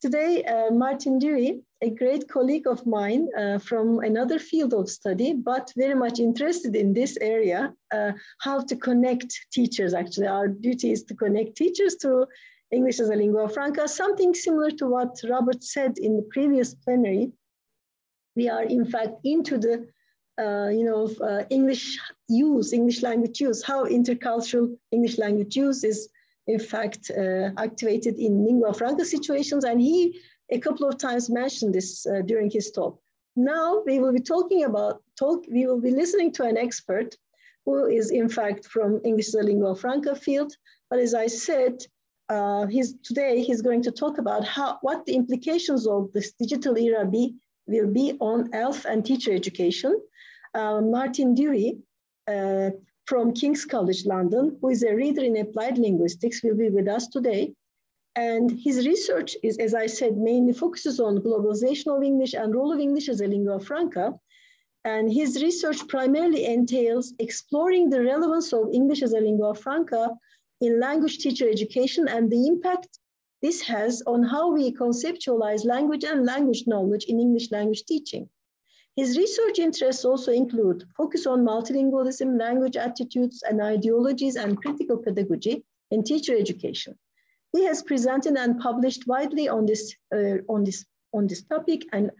Today, uh, Martin Dewey, a great colleague of mine uh, from another field of study, but very much interested in this area, uh, how to connect teachers. Actually, our duty is to connect teachers through English as a lingua franca, something similar to what Robert said in the previous plenary. We are in fact into the uh, you know, uh, English use, English language use, how intercultural English language use is in fact, uh, activated in lingua franca situations. And he a couple of times mentioned this uh, during his talk. Now we will be talking about, talk, we will be listening to an expert who is in fact from English as a lingua franca field. But as I said, uh, he's, today he's going to talk about how, what the implications of this digital era be, will be on ELF and teacher education. Uh, Martin Dewey from King's College London, who is a reader in applied linguistics, will be with us today. And his research is, as I said, mainly focuses on globalization of English and role of English as a lingua franca. And his research primarily entails exploring the relevance of English as a lingua franca in language teacher education and the impact this has on how we conceptualize language and language knowledge in English language teaching. His research interests also include focus on multilingualism, language attitudes and ideologies, and critical pedagogy in teacher education. He has presented and published widely on this, uh, on this, on this topic and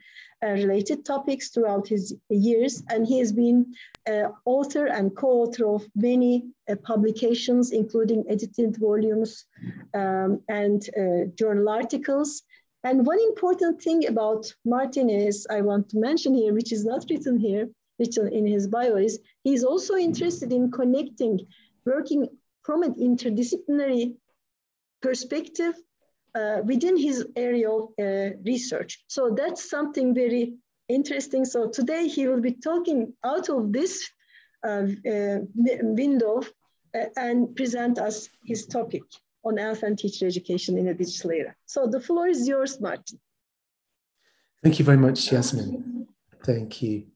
uh, related topics throughout his years, and he has been uh, author and co-author of many uh, publications, including edited volumes um, and uh, journal articles, and one important thing about Martin is I want to mention here, which is not written here, written in his bio, is he's also interested in connecting, working from an interdisciplinary perspective uh, within his area of uh, research. So that's something very interesting. So today he will be talking out of this uh, uh window uh, and present us his topic on ELF and teacher education in a digital era. So the floor is yours, Martin. Thank you very much, Yasmin. Thank you.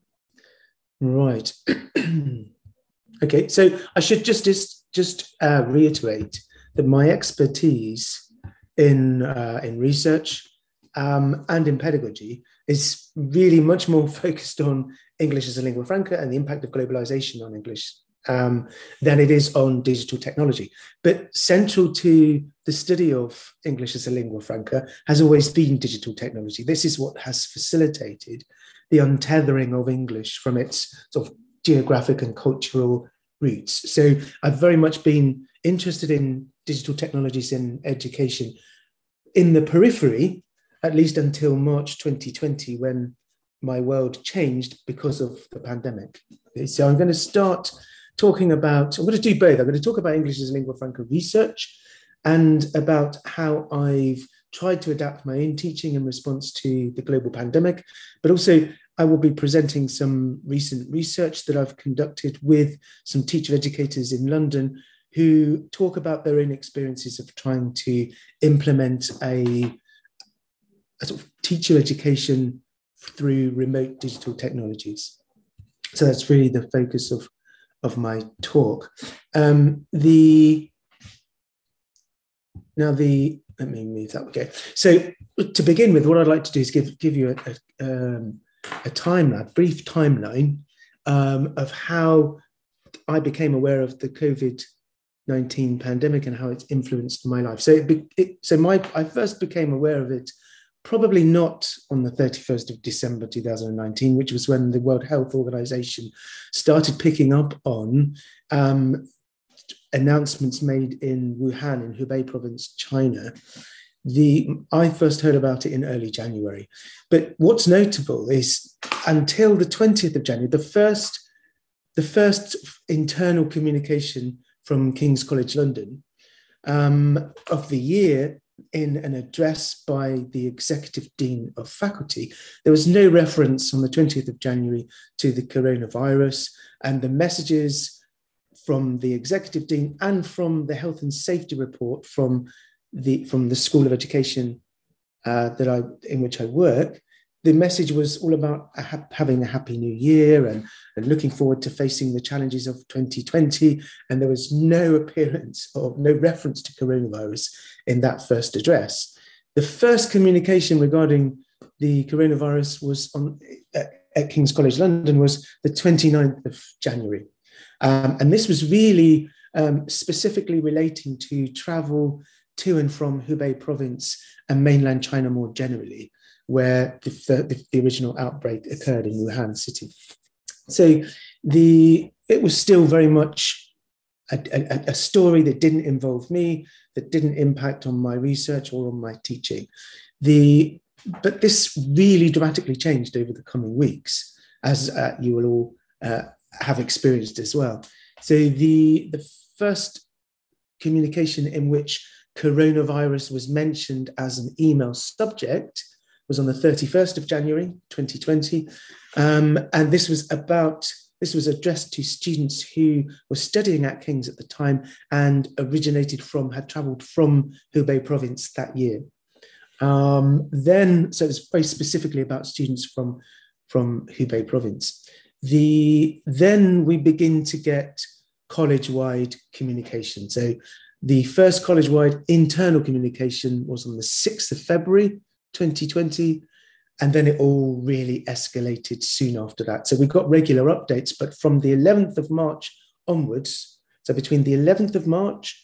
Right. okay, so I should just just, just uh, reiterate that my expertise in uh, in research um, and in pedagogy is really much more focused on English as a lingua franca and the impact of globalization on English um, than it is on digital technology. But central to the study of English as a lingua franca has always been digital technology. This is what has facilitated the untethering of English from its sort of geographic and cultural roots. So I've very much been interested in digital technologies in education in the periphery, at least until March 2020, when my world changed because of the pandemic. So I'm going to start talking about, I'm going to do both. I'm going to talk about English as a lingua franca research and about how I've tried to adapt my own teaching in response to the global pandemic, but also I will be presenting some recent research that I've conducted with some teacher educators in London who talk about their own experiences of trying to implement a, a sort of teacher education through remote digital technologies. So that's really the focus of of my talk. Um, the now the let me move that. Okay, so to begin with, what I'd like to do is give give you a a, um, a timeline, brief timeline um, of how I became aware of the COVID. 19 pandemic and how it's influenced my life. So, it, it, so my I first became aware of it probably not on the 31st of December 2019, which was when the World Health Organization started picking up on um, announcements made in Wuhan, in Hubei province, China. The, I first heard about it in early January. But what's notable is until the 20th of January, the first, the first internal communication from King's College London um, of the year in an address by the executive dean of faculty, there was no reference on the 20th of January to the coronavirus, and the messages from the executive dean and from the health and safety report from the from the School of Education uh, that I in which I work the message was all about a ha- having a happy new year and, and looking forward to facing the challenges of 2020. And there was no appearance or no reference to coronavirus in that first address. the first communication regarding the coronavirus was on at, at King's College London was the 29th of January. Um, and this was really um, specifically relating to travel to and from Hubei province and mainland China more generally, where the, the, the original outbreak occurred in Wuhan city. So the it was still very much a, a, a, story that didn't involve me, that didn't impact on my research or on my teaching. The but this really dramatically changed over the coming weeks, as uh, you will all uh, have experienced as well. So the the first communication in which coronavirus was mentioned as an email subject was on the 31st of January 2020. Um, and this was about, this was addressed to students who were studying at King's at the time and originated from, had traveled from Hubei province that year. Um, then, so it's very specifically about students from, from Hubei province. The, then we begin to get college-wide communication. So the first college-wide internal communication was on the 6th of February 2020. And then it all really escalated soon after that. So we got regular updates, but from the 11th of March onwards, so between the 11th of March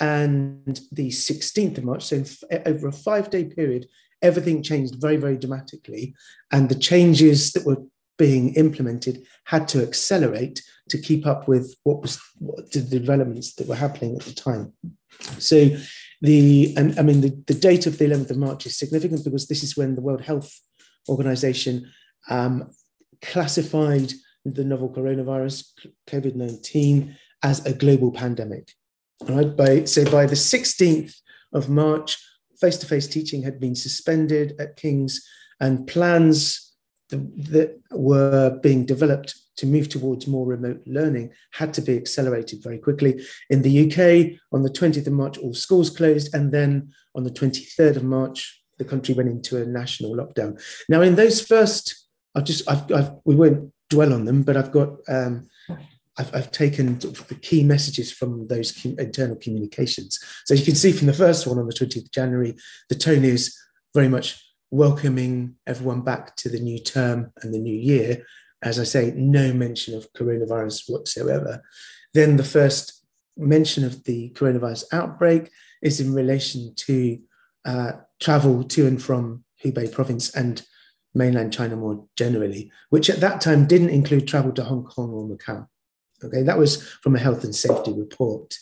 and the 16th of March, so over a five day period, everything changed very, very dramatically. And the changes that were being implemented had to accelerate to keep up with what was what the developments that were happening at the time. So the and I mean the, the date of the 11th of March is significant because this is when the World Health Organization um, classified the novel coronavirus COVID-19 as a global pandemic. All right, by so by the 16th of March, face-to-face teaching had been suspended at King's, and plans that were being developed to move towards more remote learning had to be accelerated very quickly. In the UK, on the 20th of March, all schools closed, and then on the 23rd of March, the country went into a national lockdown. Now, in those first, I've just, I've, I've we won't dwell on them, but I've got, um, I've, I've taken the key messages from those internal communications. So you can see from the first one on the 20th of January, the tone is very much welcoming everyone back to the new term and the new year. As I say, no mention of coronavirus whatsoever. Then the first mention of the coronavirus outbreak is in relation to uh, travel to and from Hubei province and mainland China more generally, which at that time didn't include travel to Hong Kong or Macau. Okay, that was from a health and safety report.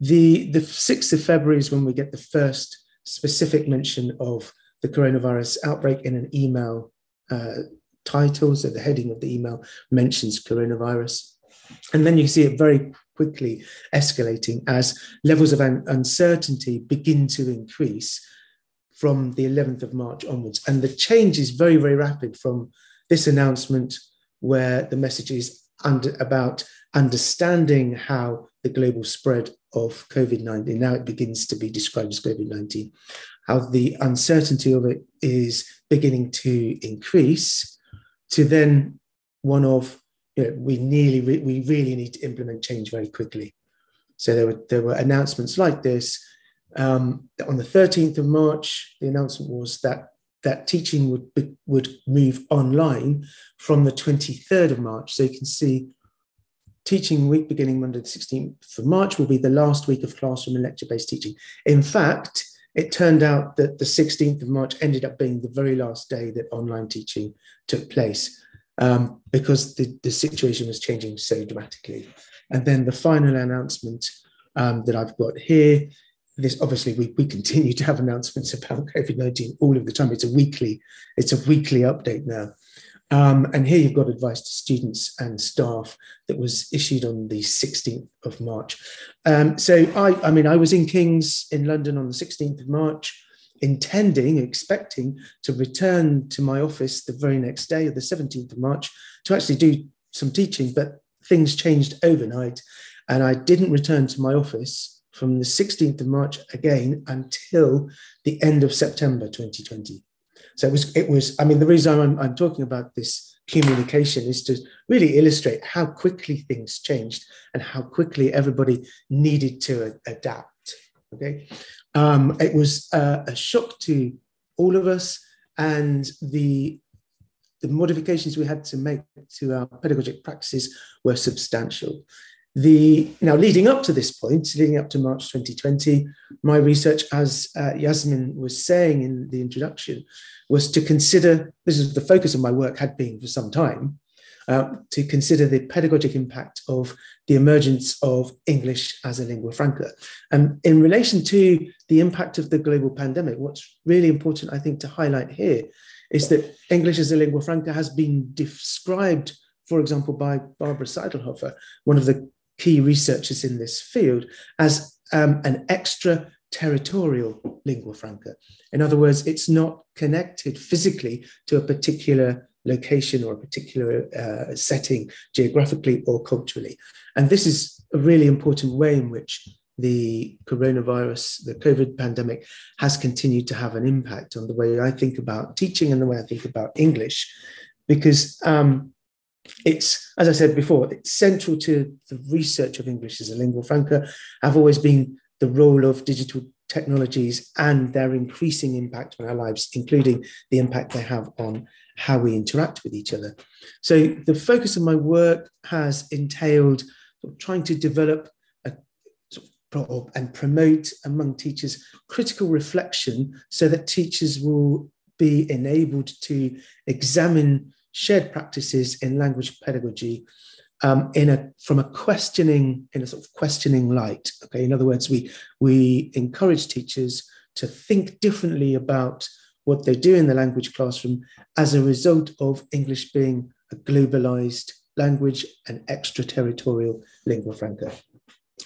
The, the 6th of February is when we get the first specific mention of the coronavirus outbreak in an email uh, title. So the heading of the email mentions coronavirus. And then you see it very quickly escalating as levels of uncertainty begin to increase from the 11th of March onwards. And the change is very, very rapid from this announcement, where the message is under, about understanding how the global spread of COVID 19, now it begins to be described as COVID 19, how the uncertainty of it is beginning to increase, to then one of you know, we nearly we really need to implement change very quickly. So there were there were announcements like this. Um, on the 13th of March, the announcement was that that teaching would be, would move online from the 23rd of March. So you can see teaching week beginning Monday the 16th of March will be the last week of classroom and lecture-based teaching. In fact, it turned out that the 16th of March ended up being the very last day that online teaching took place um, because the, the situation was changing so dramatically. And then the final announcement um, that I've got here this obviously we, we continue to have announcements about COVID-19 all of the time. It's a weekly, it's a weekly update now. Um, and here you've got advice to students and staff that was issued on the 16th of March. Um, so I, I mean, I was in King's in London on the 16th of March, intending, expecting to return to my office the very next day, the 17th of March, to actually do some teaching, but things changed overnight. And I didn't return to my office from the 16th of March again until the end of September 2020. So it was, it was. I mean, the reason I'm, I'm talking about this communication is to really illustrate how quickly things changed and how quickly everybody needed to adapt. Okay, um, it was uh, a shock to all of us, and the the modifications we had to make to our pedagogic practices were substantial. The now leading up to this point, leading up to March 2020, my research, as uh, Yasmin was saying in the introduction, was to consider this is the focus of my work had been for some time uh, to consider the pedagogic impact of the emergence of English as a lingua franca. And in relation to the impact of the global pandemic, what's really important, I think, to highlight here is that English as a lingua franca has been described, for example, by Barbara Seidlhofer, one of the key researchers in this field, as um, an extra territorial lingua franca. In other words, it's not connected physically to a particular location or a particular uh, setting geographically or culturally. And this is a really important way in which the coronavirus, the COVID pandemic, has continued to have an impact on the way I think about teaching and the way I think about English, because um, it's, as I said before, it's central to the research of English as a lingua franca. Have always been the role of digital technologies and their increasing impact on our lives, including the impact they have on how we interact with each other. So the focus of my work has entailed trying to develop a, and promote among teachers critical reflection so that teachers will be enabled to examine shared practices in language pedagogy um, in a from a questioning in a sort of questioning light okay in other words we we encourage teachers to think differently about what they do in the language classroom as a result of English being a globalized language and extraterritorial lingua franca.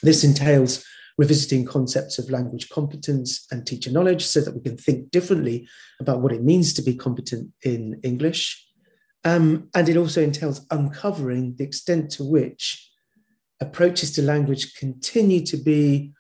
This entails revisiting concepts of language competence and teacher knowledge so that we can think differently about what it means to be competent in English. Um, and it also entails uncovering the extent to which approaches to language continue to be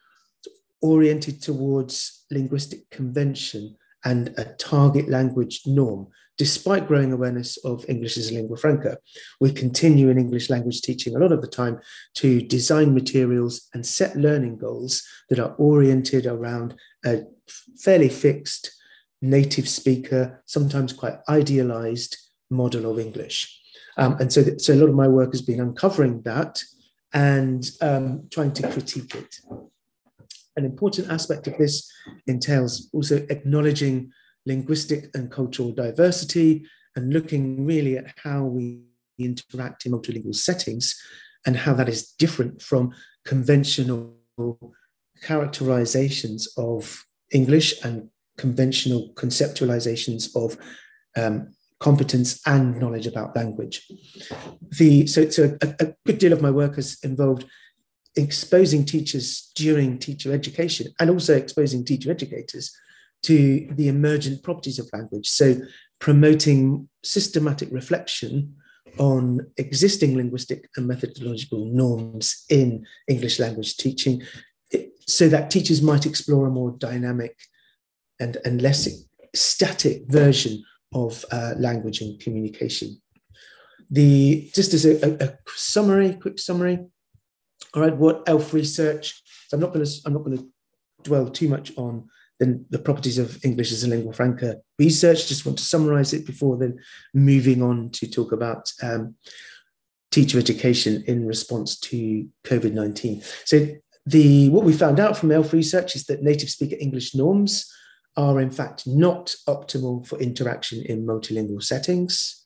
oriented towards linguistic convention and a target language norm. Despite growing awareness of English as a lingua franca, we continue in English language teaching a lot of the time to design materials and set learning goals that are oriented around a fairly fixed native speaker, sometimes quite idealized model of English. Um, and so, so a lot of my work has been uncovering that and um, trying to critique it an important aspect of this entails also acknowledging linguistic and cultural diversity and looking really at how we interact in multilingual settings and how that is different from conventional characterizations of English and conventional conceptualizations of um, competence and knowledge about language. The, so, so a, a, good deal of my work has involved exposing teachers during teacher education and also exposing teacher educators to the emergent properties of language. So, promoting systematic reflection on existing linguistic and methodological norms in English language teaching so that teachers might explore a more dynamic and, and less static version of uh, language and communication. The just as a, a, summary, quick summary, all right, what ELF research? So I'm not going to I'm not going to dwell too much on the, the properties of English as a lingua franca research. Just want to summarize it before then moving on to talk about um, teacher education in response to COVID 19. So the what we found out from ELF research is that native speaker English norms are in fact not optimal for interaction in multilingual settings.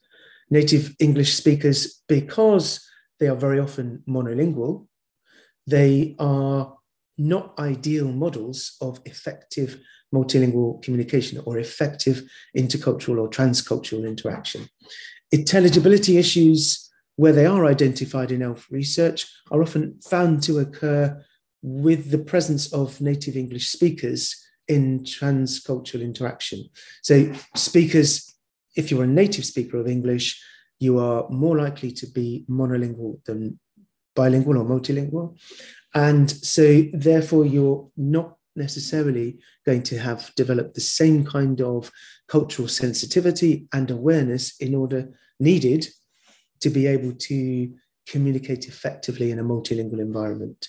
Native English speakers, because they are very often monolingual, they are not ideal models of effective multilingual communication or effective intercultural or transcultural interaction. Intelligibility issues, where they are identified in ELF research, are often found to occur with the presence of native English speakers in transcultural interaction. So, speakers, if you're a native speaker of English, you are more likely to be monolingual than bilingual or multilingual. And so, therefore, you're not necessarily going to have developed the same kind of cultural sensitivity and awareness in order needed to be able to communicate effectively in a multilingual environment.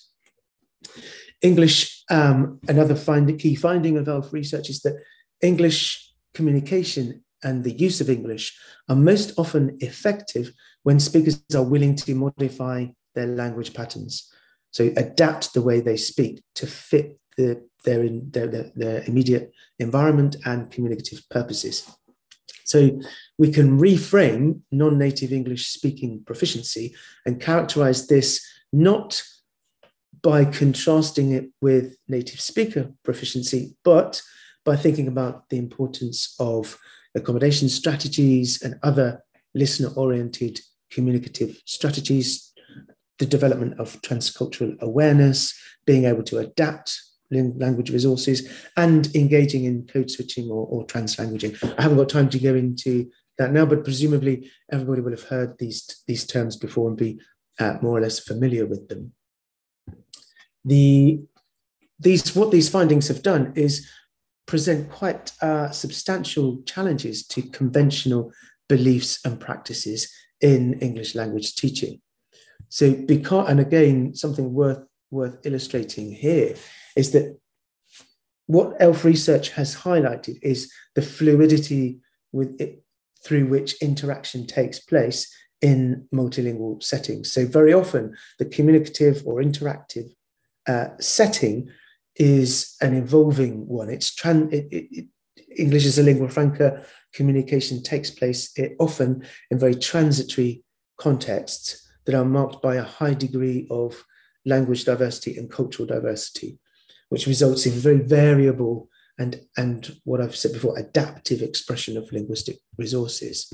English, um, another find, key finding of ELF research is that English communication and the use of English are most often effective when speakers are willing to modify their language patterns. So adapt the way they speak to fit the, their, their, their immediate environment and communicative purposes. So we can reframe non native English speaking proficiency and characterize this not by contrasting it with native speaker proficiency, but by thinking about the importance of accommodation strategies and other listener oriented communicative strategies, the development of transcultural awareness, being able to adapt language resources, and engaging in code switching or, or translanguaging. I haven't got time to go into that now, but presumably everybody will have heard these, these terms before and be uh, more or less familiar with them. The, these, what these findings have done is present quite uh, substantial challenges to conventional beliefs and practices in English language teaching. So, because, and again, something worth worth illustrating here is that what ELF research has highlighted is the fluidity with it, through which interaction takes place in multilingual settings. So, very often, the communicative or interactive uh, setting is an evolving one. It's tran- it, it, it, English is a lingua franca. Communication takes place often in very transitory contexts that are marked by a high degree of language diversity and cultural diversity which results in very variable and, and what I've said before, adaptive expression of linguistic resources.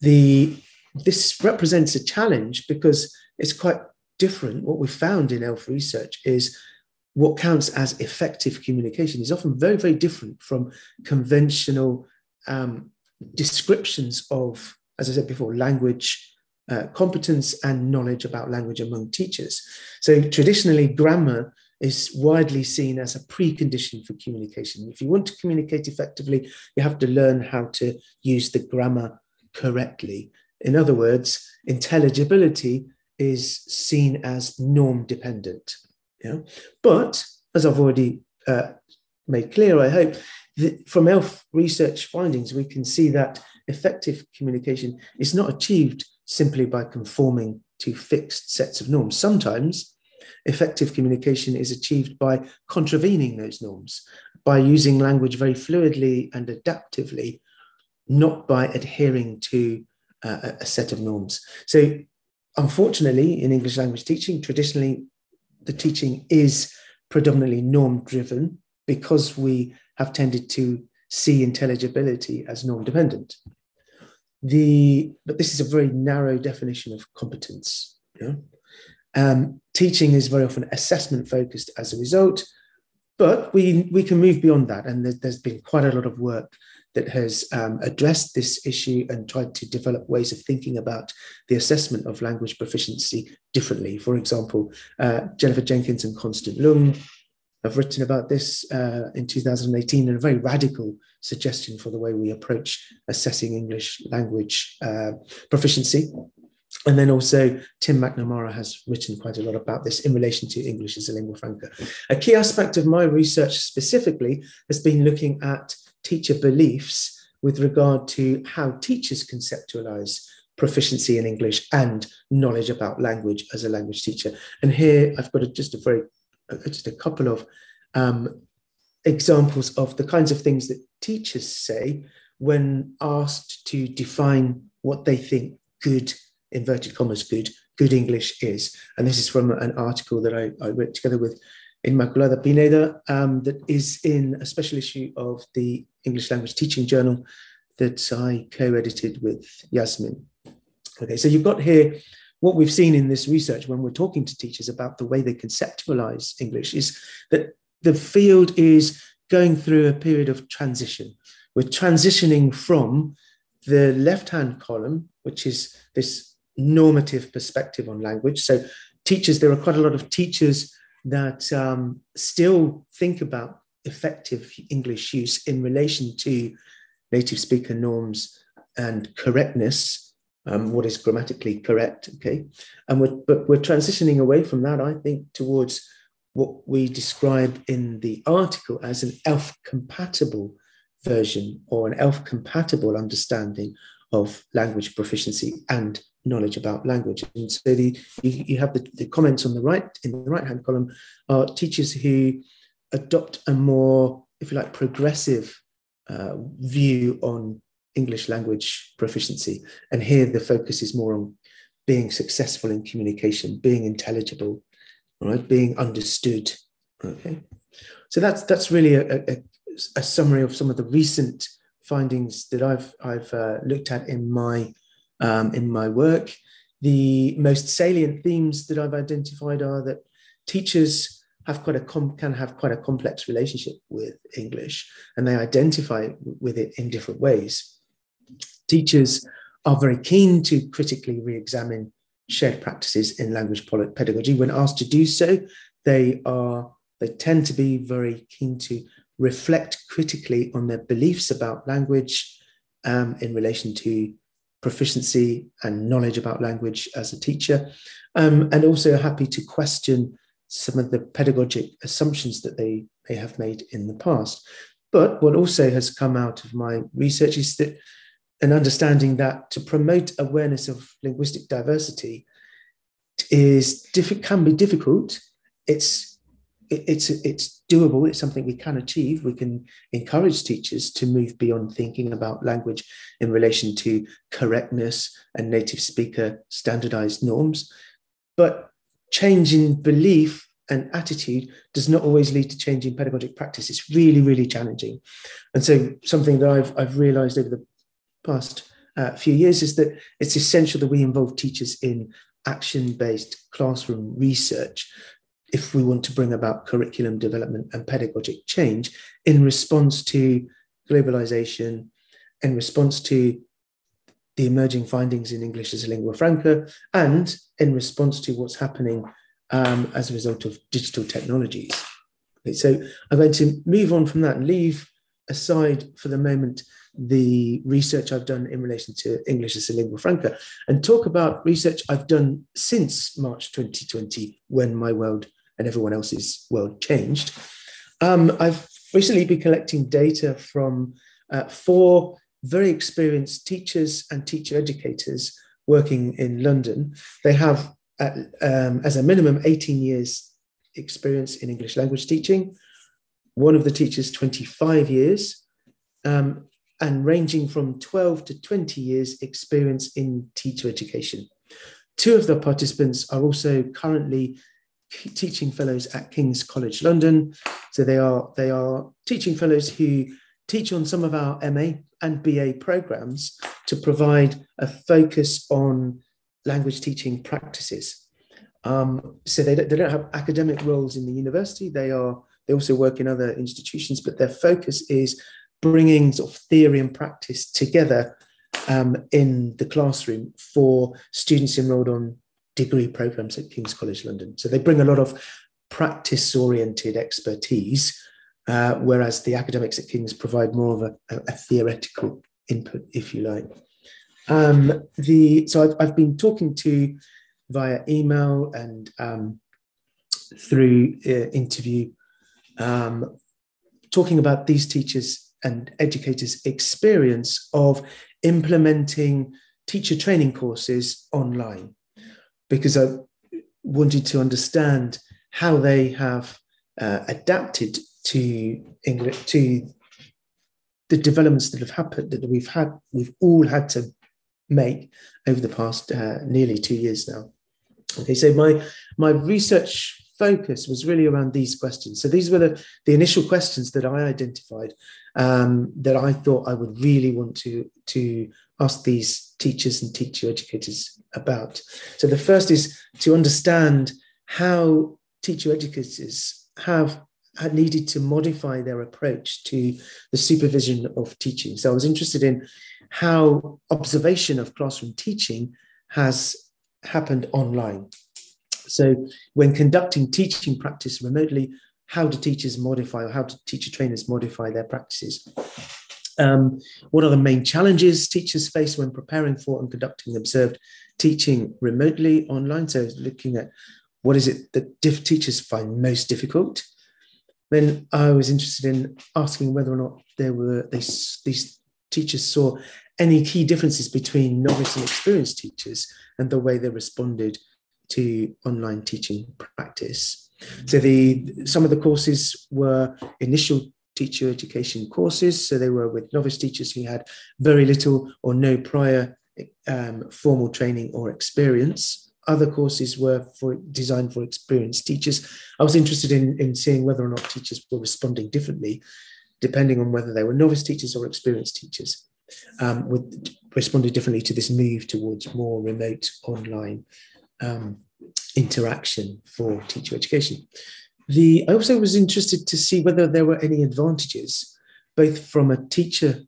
The, this represents a challenge because it's quite different. What we found in ELF research is what counts as effective communication is often very, very different from conventional um, descriptions of, as I said before, language uh, competence and knowledge about language among teachers. So traditionally, grammar is widely seen as a precondition for communication. If you want to communicate effectively, you have to learn how to use the grammar correctly. In other words, intelligibility is seen as norm dependent. Yeah? But as I've already uh, made clear, I hope, from ELF research findings, we can see that effective communication is not achieved simply by conforming to fixed sets of norms. Sometimes effective communication is achieved by contravening those norms, by using language very fluidly and adaptively, not by adhering to uh, a set of norms. So, unfortunately, in English language teaching, traditionally, the teaching is predominantly norm driven because we have tended to see intelligibility as norm dependent. The, but this is a very narrow definition of competence. Yeah? Um, teaching is very often assessment focused as a result, but we, we can move beyond that. And there's, there's been quite a lot of work that has um, addressed this issue and tried to develop ways of thinking about the assessment of language proficiency differently. For example, uh, Jennifer Jenkins and Constant Leung have written about this uh, in 2018 and a very radical suggestion for the way we approach assessing English language uh, proficiency. And then also, Tim McNamara has written quite a lot about this in relation to English as a lingua franca. A key aspect of my research specifically has been looking at teacher beliefs with regard to how teachers conceptualize proficiency in English and knowledge about language as a language teacher. And here I've got a, just a very, just a couple of um, examples of the kinds of things that teachers say when asked to define what they think good inverted commas good good English is. And this is from an article that I, I wrote together with Inmaculada Pineda um, that is in a special issue of the English Language Teaching Journal that I co-edited with Yasmin. Okay, so you've got here what we've seen in this research when we're talking to teachers about the way they conceptualize English is that the field is going through a period of transition. We're transitioning from the left-hand column, which is this normative perspective on language. So, teachers, there are quite a lot of teachers that um, still think about effective English use in relation to native speaker norms and correctness, um, what is grammatically correct. Okay, and we're, but we're transitioning away from that, I think, towards what we describe in the article as an ELF compatible version or an ELF compatible understanding of language proficiency and knowledge about language. And so the, you, you have the, the comments on the right, in the right hand column, are teachers who adopt a more, if you like, progressive uh, view on English language proficiency. And here the focus is more on being successful in communication, being intelligible, right, being understood. Okay, so that's that's really a, a, a summary of some of the recent findings that I've I've uh, looked at in my um, in my work. The most salient themes that I've identified are that teachers have quite a com- can have quite a complex relationship with English, and they identify with it in different ways. Teachers are very keen to critically re-examine shared practices in language pedagogy. When asked to do so, they are they tend to be very keen to reflect critically on their beliefs about language um, in relation to proficiency and knowledge about language as a teacher, um, and also happy to question some of the pedagogic assumptions that they may have made in the past. But what also has come out of my research is that an understanding that to promote awareness of linguistic diversity is difficult can be difficult. It's it's it's doable. It's something we can achieve. We can encourage teachers to move beyond thinking about language in relation to correctness and native speaker standardized norms. But change in belief and attitude does not always lead to change in pedagogic practice. It's really, really challenging. And so something that I've, I've realized over the past uh, few years is that it's essential that we involve teachers in action-based classroom research if we want to bring about curriculum development and pedagogic change in response to globalization, in response to the emerging findings in English as a lingua franca, and in response to what's happening um, as a result of digital technologies. Okay, so I'm going to move on from that and leave aside for the moment the research I've done in relation to English as a lingua franca and talk about research I've done since March 2020 when my world and everyone else's world changed. Um, I've recently been collecting data from uh, four very experienced teachers and teacher educators working in London. They have, uh, um, as a minimum, 18 years experience in English language teaching. One of the teachers, 25 years, um, and ranging from 12 to 20 years experience in teacher education. Two of the participants are also currently teaching fellows at King's College London. So they are they are teaching fellows who teach on some of our MA and BA programs to provide a focus on language teaching practices. Um, so they don't, they don't have academic roles in the university. They are they also work in other institutions, but their focus is bringing sort of theory and practice together um, in the classroom for students enrolled on degree programs at King's College London. So they bring a lot of practice oriented expertise, uh, whereas the academics at King's provide more of a, a, theoretical input, if you like. Um, the so I've, I've, been talking to via email and um, through uh, interview, um, talking about these teachers and educators' experience of implementing teacher training courses online because I wanted to understand how they have uh, adapted to English to the developments that have happened that we've had we've all had to make over the past uh, nearly two years now. Okay, so my my research focus was really around these questions. So these were the, the initial questions that I identified um, that I thought I would really want to, to ask these teachers and teacher educators about. So the first is to understand how teacher educators have had needed to modify their approach to the supervision of teaching. So I was interested in how observation of classroom teaching has happened online. So, when conducting teaching practice remotely, how do teachers modify or how do teacher trainers modify their practices? Um, what are the main challenges teachers face when preparing for and conducting observed teaching remotely online? So, looking at what is it that diff- teachers find most difficult? Then I was interested in asking whether or not there were they, these teachers saw any key differences between novice and experienced teachers and the way they responded to online teaching practice. So the some of the courses were initial teacher education courses. So they were with novice teachers who had very little or no prior um, formal training or experience. Other courses were for designed for experienced teachers. I was interested in, in seeing whether or not teachers were responding differently, depending on whether they were novice teachers or experienced teachers, um, with responded differently to this move towards more remote online um, interaction for teacher education. The, I also was interested to see whether there were any advantages, both from a teacher,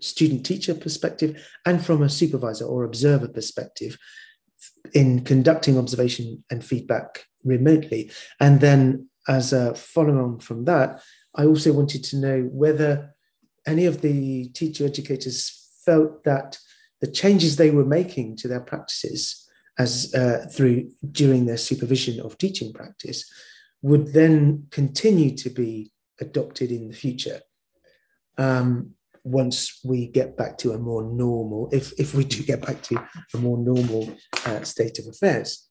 student teacher perspective and from a supervisor or observer perspective in conducting observation and feedback remotely. And then, as a follow on from that, I also wanted to know whether any of the teacher educators felt that the changes they were making to their practices as uh, through during their supervision of teaching practice would then continue to be adopted in the future um, once we get back to a more normal, if, if we do get back to a more normal uh, state of affairs.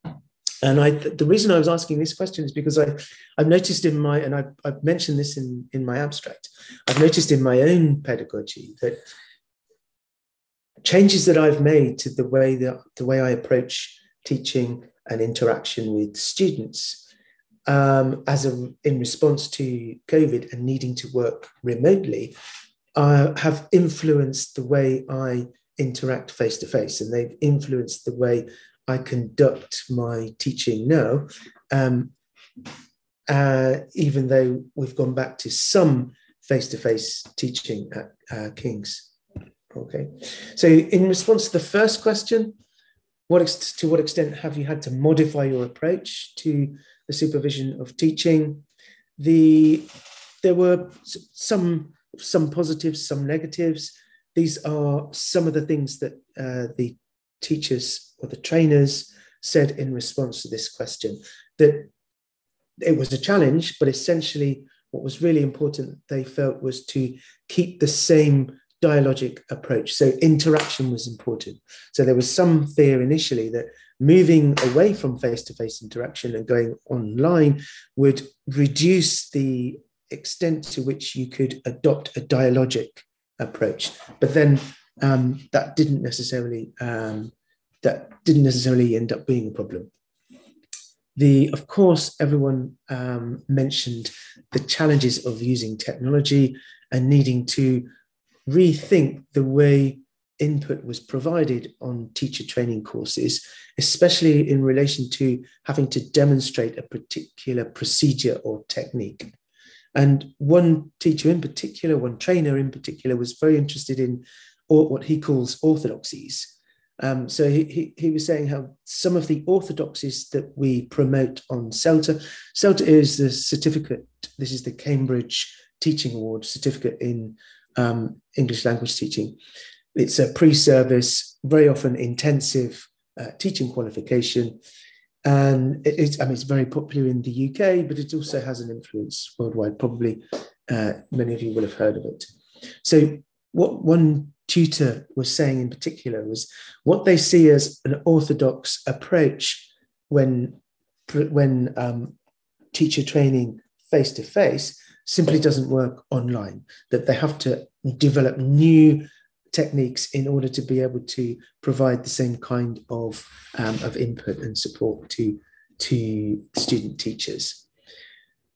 And I, the reason I was asking this question is because I, I've noticed in my, and I've, I've mentioned this in, in my abstract, I've noticed in my own pedagogy that changes that I've made to the way that the way I approach teaching and interaction with students um, as a, in response to COVID and needing to work remotely, uh, have influenced the way I interact face to face, and they've influenced the way I conduct my teaching now. Um, uh, even though we've gone back to some face to face teaching at uh, King's. Okay, so in response to the first question, what ex- to what extent have you had to modify your approach to the supervision of teaching. The there were some some positives, some negatives. These are some of the things that uh, the teachers or the trainers said in response to this question. That it was a challenge, but essentially, what was really important they felt was to keep the same dialogic approach. So interaction was important. So there was some fear initially that moving away from face to face interaction and going online would reduce the extent to which you could adopt a dialogic approach. But then um, that didn't necessarily um, that didn't necessarily end up being a problem. The, of course, everyone um, mentioned the challenges of using technology and needing to rethink the way input was provided on teacher training courses, especially in relation to having to demonstrate a particular procedure or technique. And one teacher in particular, one trainer in particular, was very interested in what he calls orthodoxies. Um, so he, he, he, was saying how some of the orthodoxies that we promote on CELTA, CELTA is the certificate, this is the Cambridge Teaching Award certificate in um, English language teaching. It's a pre service, very often intensive uh, teaching qualification. And it, it, I mean, it's very popular in the UK, but it also has an influence worldwide. Probably uh, many of you will have heard of it. So, what one tutor was saying in particular was what they see as an orthodox approach when when um, teacher training face to face simply doesn't work online. That they have to develop new techniques in order to be able to provide the same kind of, um, of input and support to, to student teachers.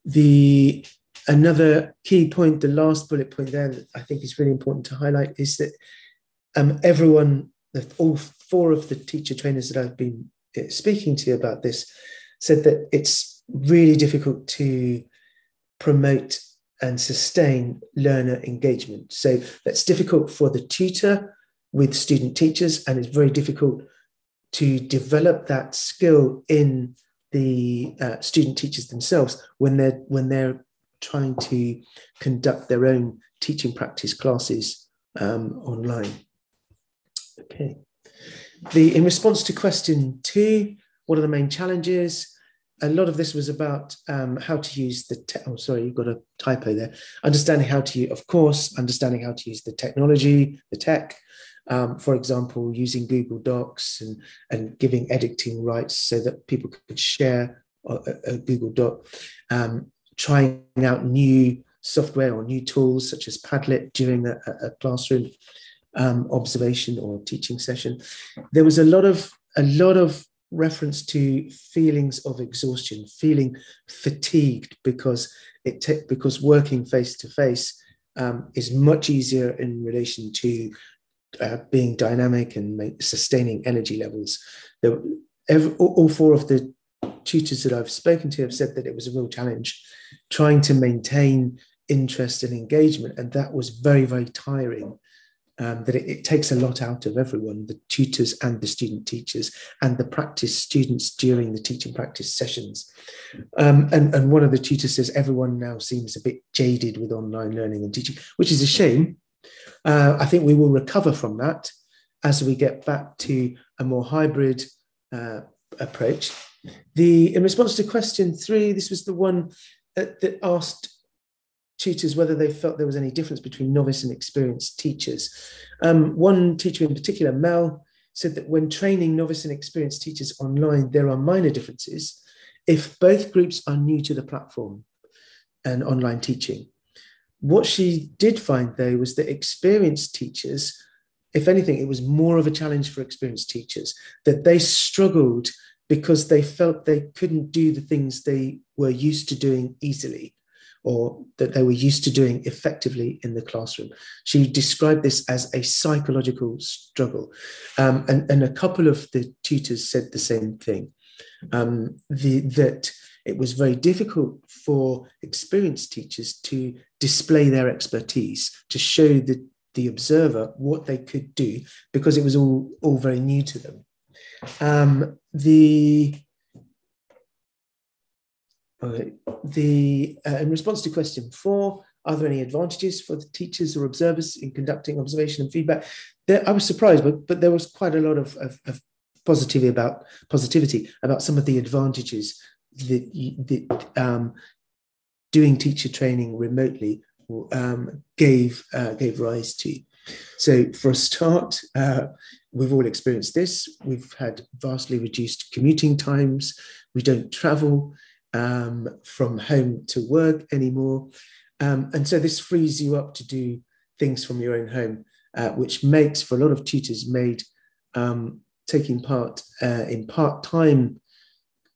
The another key point, the last bullet point there that I think is really important to highlight is that um, everyone, all four of the teacher trainers that I've been uh, speaking to about this said that it's really difficult to promote and sustain learner engagement. So that's difficult for the tutor with student teachers, and it's very difficult to develop that skill in the uh, student teachers themselves when they're when they're trying to conduct their own teaching practice classes um, online. Okay. The in response to question two, what are the main challenges? A lot of this was about um, how to use the. Te- oh, sorry, you've got a typo there. Understanding how to, of course, understanding how to use the technology, the tech. Um, for example, using Google Docs and, and giving editing rights so that people could share a, a Google Doc. Um, trying out new software or new tools such as Padlet during a, a classroom um, observation or teaching session. There was a lot of a lot of reference to feelings of exhaustion, feeling fatigued because it te- because working face to face is much easier in relation to uh, being dynamic and make, sustaining energy levels. There, every, all four of the tutors that I've spoken to have said that it was a real challenge trying to maintain interest and engagement, and that was very very tiring um, that it, it, takes a lot out of everyone the tutors and the student teachers and the practice students during the teaching practice sessions. Um, and, and one of the tutors says everyone now seems a bit jaded with online learning and teaching which is a shame. Uh, i think we will recover from that as we get back to a more hybrid uh, approach. The in response to question three this was the one that, that asked tutors whether they felt there was any difference between novice and experienced teachers. Um, one teacher in particular, Mel, said that when training novice and experienced teachers online, there are minor differences if both groups are new to the platform and online teaching. What she did find, though, was that experienced teachers, if anything, it was more of a challenge for experienced teachers, that they struggled because they felt they couldn't do the things they were used to doing easily or that they were used to doing effectively in the classroom. She described this as a psychological struggle. Um, and, and a couple of the tutors said the same thing um, the, that it was very difficult for experienced teachers to display their expertise, to show the, the observer what they could do, because it was all, all very new to them. Um, the Okay. The, uh, in response to question four, are there any advantages for the teachers or observers in conducting observation and feedback? There, I was surprised, but, but there was quite a lot of, of, of positivity about positivity about some of the advantages that, that um, doing teacher training remotely um, gave uh, gave rise to. So, for a start, uh, we've all experienced this. We've had vastly reduced commuting times. We don't travel um, from home to work anymore. Um, and so this frees you up to do things from your own home, uh, which makes for a lot of tutors made um, taking part uh, in part time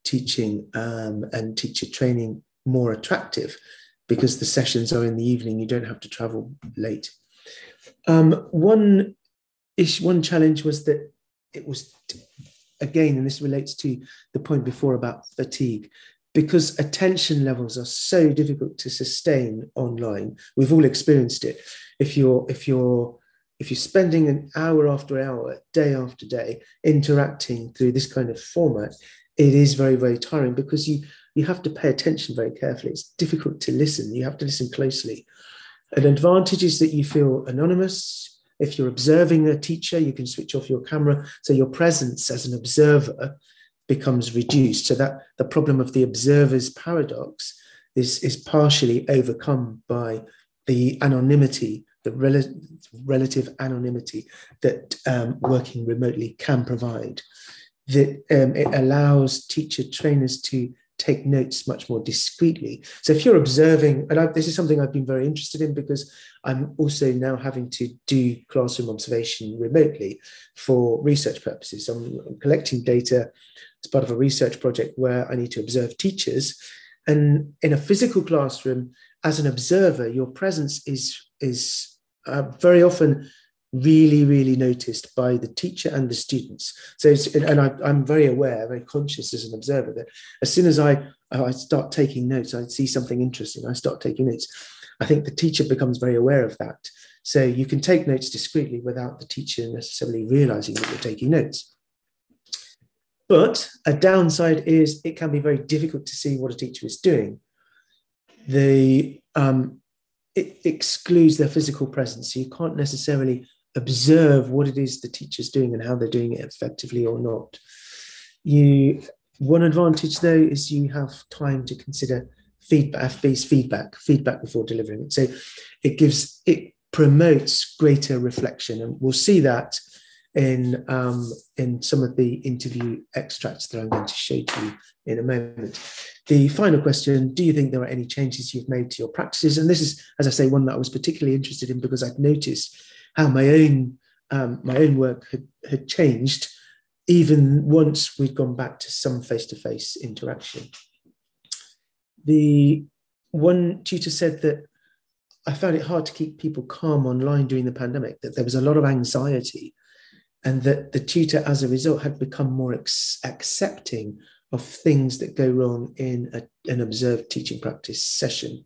teaching um, and teacher training more attractive because the sessions are in the evening, you don't have to travel late. Um, one issue, one challenge was that it was again, and this relates to the point before about fatigue because attention levels are so difficult to sustain online. We've all experienced it. If you're if you're if you're spending an hour after hour day after day interacting through this kind of format it is very very tiring because you you have to pay attention very carefully. It's difficult to listen. You have to listen closely. An advantage is that you feel anonymous. If you're observing a teacher you can switch off your camera. So your presence as an observer becomes reduced so that the problem of the observer's paradox is, is partially overcome by the anonymity, the rel- relative anonymity that um, working remotely can provide. That um, it allows teacher trainers to take notes much more discreetly. So if you're observing, and I, this is something I've been very interested in because I'm also now having to do classroom observation remotely for research purposes. I'm, I'm collecting data as part of a research project where I need to observe teachers. And in a physical classroom, as an observer, your presence is is uh, very often really, really noticed by the teacher and the students. So, and I, am very aware, very conscious as an observer that as soon as I, I start taking notes, I see something interesting, I start taking notes. I think the teacher becomes very aware of that. So you can take notes discreetly without the teacher necessarily realizing that you're taking notes. But a downside is it can be very difficult to see what a teacher is doing. The um, it excludes their physical presence. So you can't necessarily observe what it is the teacher's doing and how they're doing it effectively or not. You One advantage, though, is you have time to consider feedback, based feedback, feedback before delivering it. So it gives, it promotes greater reflection. And we'll see that in, um, in some of the interview extracts that I'm going to show to you in a moment. The final question Do you think there are any changes you've made to your practices? And this is, as I say, one that I was particularly interested in because I've noticed how my own um, my own work had, had changed even once we'd gone back to some face-to-face interaction. The one tutor said that I found it hard to keep people calm online during the pandemic, that there was a lot of anxiety, and that the tutor, as a result, had become more ex- accepting of things that go wrong in a, an observed teaching practice session,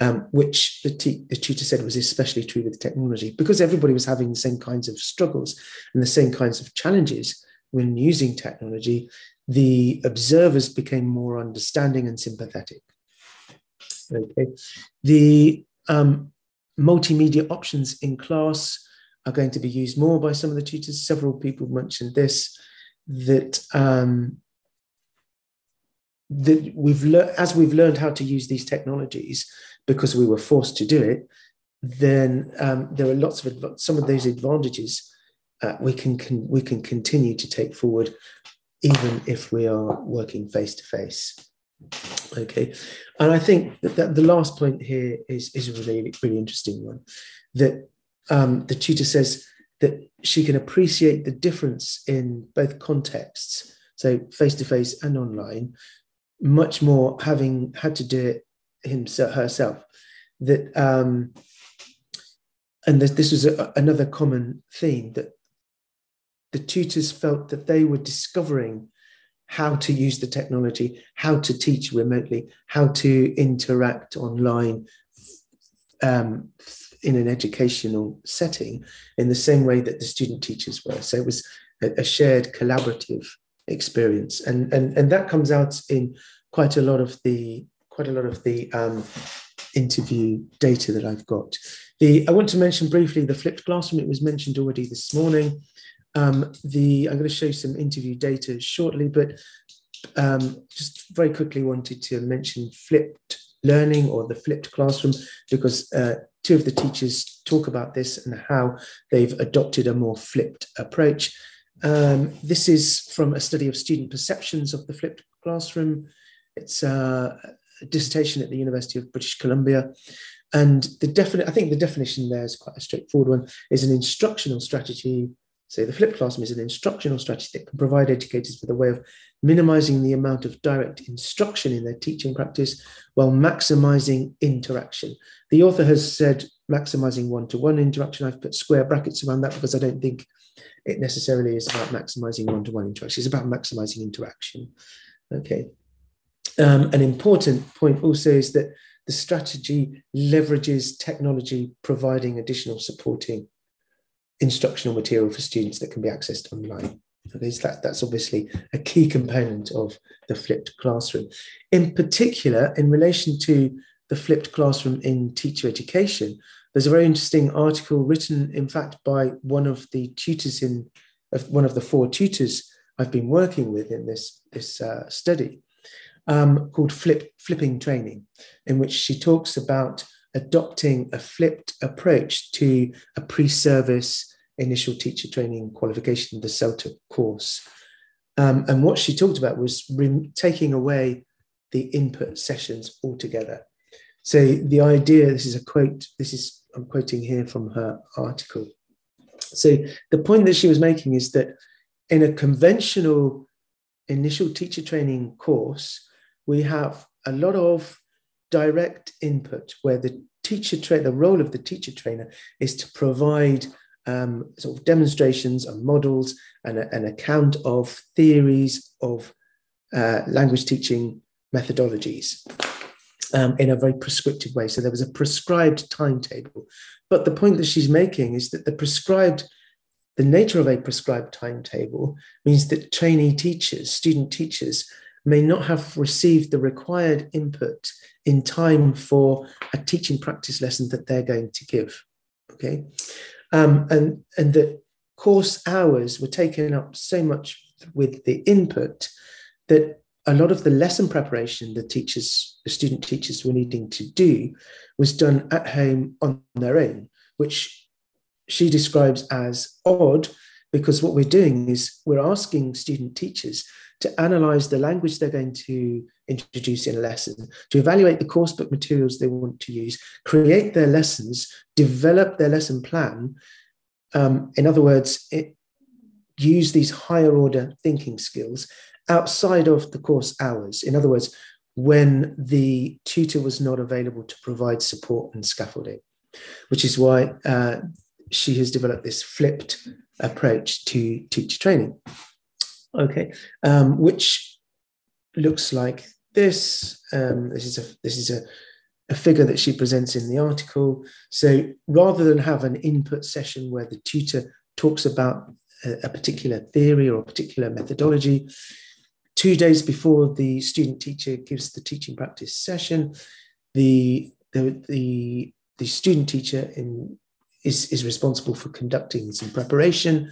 um, which the, the, tutor said was especially true with technology because everybody was having the same kinds of struggles and the same kinds of challenges when using technology. The observers became more understanding and sympathetic. Okay, the um, multimedia options in class are going to be used more by some of the tutors. Several people mentioned this that um, that we've learned as we've learned how to use these technologies because we were forced to do it then um, there are lots of some of those advantages uh, we can, can we can continue to take forward even if we are working face to face okay. And i think that, that, the last point here is is a really really interesting one that um, the tutor says that she can appreciate the difference in both contexts so face to face and online much more having had to do it himself herself that um and this, this was a, another common theme that the tutors felt that they were discovering how to use the technology how to teach remotely how to interact online um, in an educational setting in the same way that the student teachers were. So it was a, a shared collaborative experience. And, and and that comes out in quite a lot of the quite a lot of the um, interview data that I've got. The I want to mention briefly the flipped classroom. It was mentioned already this morning. Um, the I'm going to show you some interview data shortly, but um, just very quickly wanted to mention flipped learning or the flipped classroom because uh, two of the teachers talk about this and how they've adopted a more flipped approach. Um, this is from a study of student perceptions of the flipped classroom. It's a dissertation at the University of British Columbia. And the definite, I think the definition there is quite a straightforward one, is an instructional strategy. So the flipped classroom is an instructional strategy that can provide educators with a way of minimizing the amount of direct instruction in their teaching practice while maximizing interaction. The author has said maximizing one-to-one interaction. I've put square brackets around that because I don't think it necessarily is about maximizing one-to-one interaction. It's about maximizing interaction. Okay. Um, an important point also is that the strategy leverages technology, providing additional supporting instructional material for students that can be accessed online. That, that's obviously a key component of the flipped classroom. In particular, in relation to the flipped classroom in teacher education, there's a very interesting article written, in fact, by one of the tutors in of one of the four tutors I've been working with in this, this uh, study um, called Flip, Flipping Training, in which she talks about adopting a flipped approach to a pre service initial teacher training qualification, the CELTA course. Um, and what she talked about was re- taking away the input sessions altogether. So the idea, this is a quote, this is, I'm quoting here from her article. So the point that she was making is that in a conventional initial teacher training course, we have a lot of direct input where the teacher trainer, the role of the teacher trainer is to provide um, sort of demonstrations and models and a, an account of theories of uh, language teaching methodologies um, in a very prescriptive way. So there was a prescribed timetable. But the point that she's making is that the prescribed, the nature of a prescribed timetable means that trainee teachers, student teachers, may not have received the required input in time for a teaching practice lesson that they're going to give. Okay. Um, and, and the course hours were taken up so much with the input that a lot of the lesson preparation the teachers, the student teachers were needing to do was done at home on their own, which she describes as odd because what we're doing is we're asking student teachers to analyze the language they're going to introduce in a lesson, to evaluate the course book materials they want to use, create their lessons, develop their lesson plan. Um, in other words, it, use these higher order thinking skills outside of the course hours. In other words, when the tutor was not available to provide support and scaffolding, which is why uh, she has developed this flipped approach to teacher training. Okay, um, which looks like this. Um, this is a this is a, a figure that she presents in the article. So rather than have an input session where the tutor talks about a, a particular theory or a particular methodology, two days before the student teacher gives the teaching practice session, the the the, the student teacher in is, is responsible for conducting some preparation.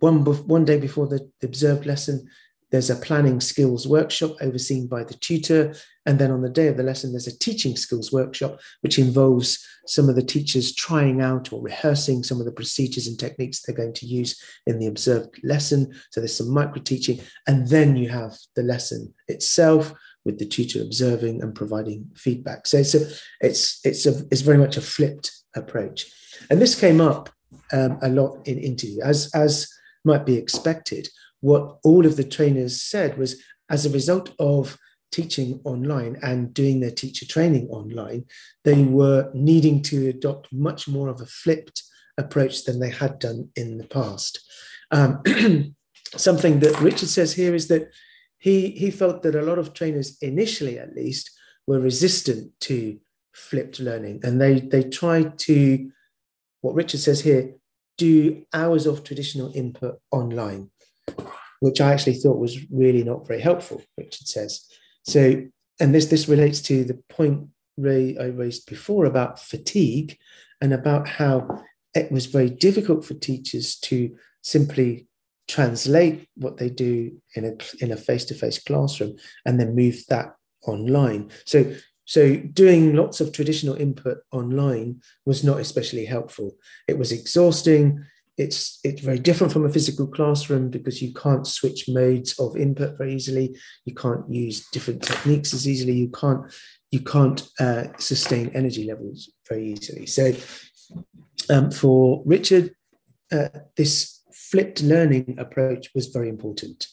One, one day before the, the observed lesson, there's a planning skills workshop overseen by the tutor. And then on the day of the lesson, there's a teaching skills workshop, which involves some of the teachers trying out or rehearsing some of the procedures and techniques they're going to use in the observed lesson. So there's some micro teaching. And then you have the lesson itself with the tutor observing and providing feedback. So it's, a, it's, it's, a, it's very much a flipped approach. And this came up um, a lot in interview, as, as might be expected. What all of the trainers said was as a result of teaching online and doing their teacher training online, they were needing to adopt much more of a flipped approach than they had done in the past. Um, something that Richard says here is that he, he felt that a lot of trainers, initially at least, were resistant to flipped learning and they, they tried to what Richard says here, do hours of traditional input online, which I actually thought was really not very helpful, Richard says. So, and this, this relates to the point Ray, I raised before about fatigue and about how it was very difficult for teachers to simply translate what they do in a in a face-to-face classroom and then move that online. So so doing lots of traditional input online was not especially helpful. It was exhausting. It's, it's very different from a physical classroom because you can't switch modes of input very easily. You can't use different techniques as easily. You can't, you can't uh, sustain energy levels very easily. So um, for Richard, uh, this flipped learning approach was very important.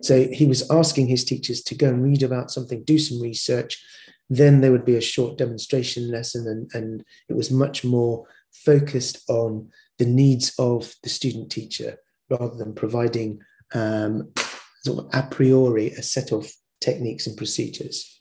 So he was asking his teachers to go and read about something, do some research, then there would be a short demonstration lesson, and, and it was much more focused on the needs of the student teacher rather than providing um, sort of a priori a set of techniques and procedures.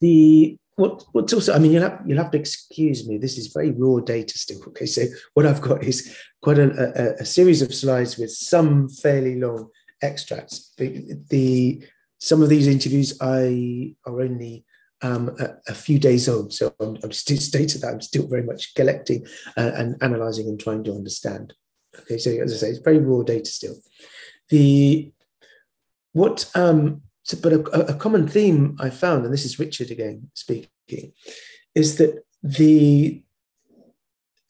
The what, what's also, I mean, you'll have, you'll have to excuse me. This is very raw data still. Okay, so what I've got is quite a, a, a series of slides with some fairly long extracts. The, the some of these interviews I are only um, a, a, few days old. So I'm, I'm still stated that I'm still very much collecting uh, and analyzing and trying to understand. Okay, so as I say, it's very raw data still. The what um, so, but a, a common theme I found, and this is Richard again speaking, is that the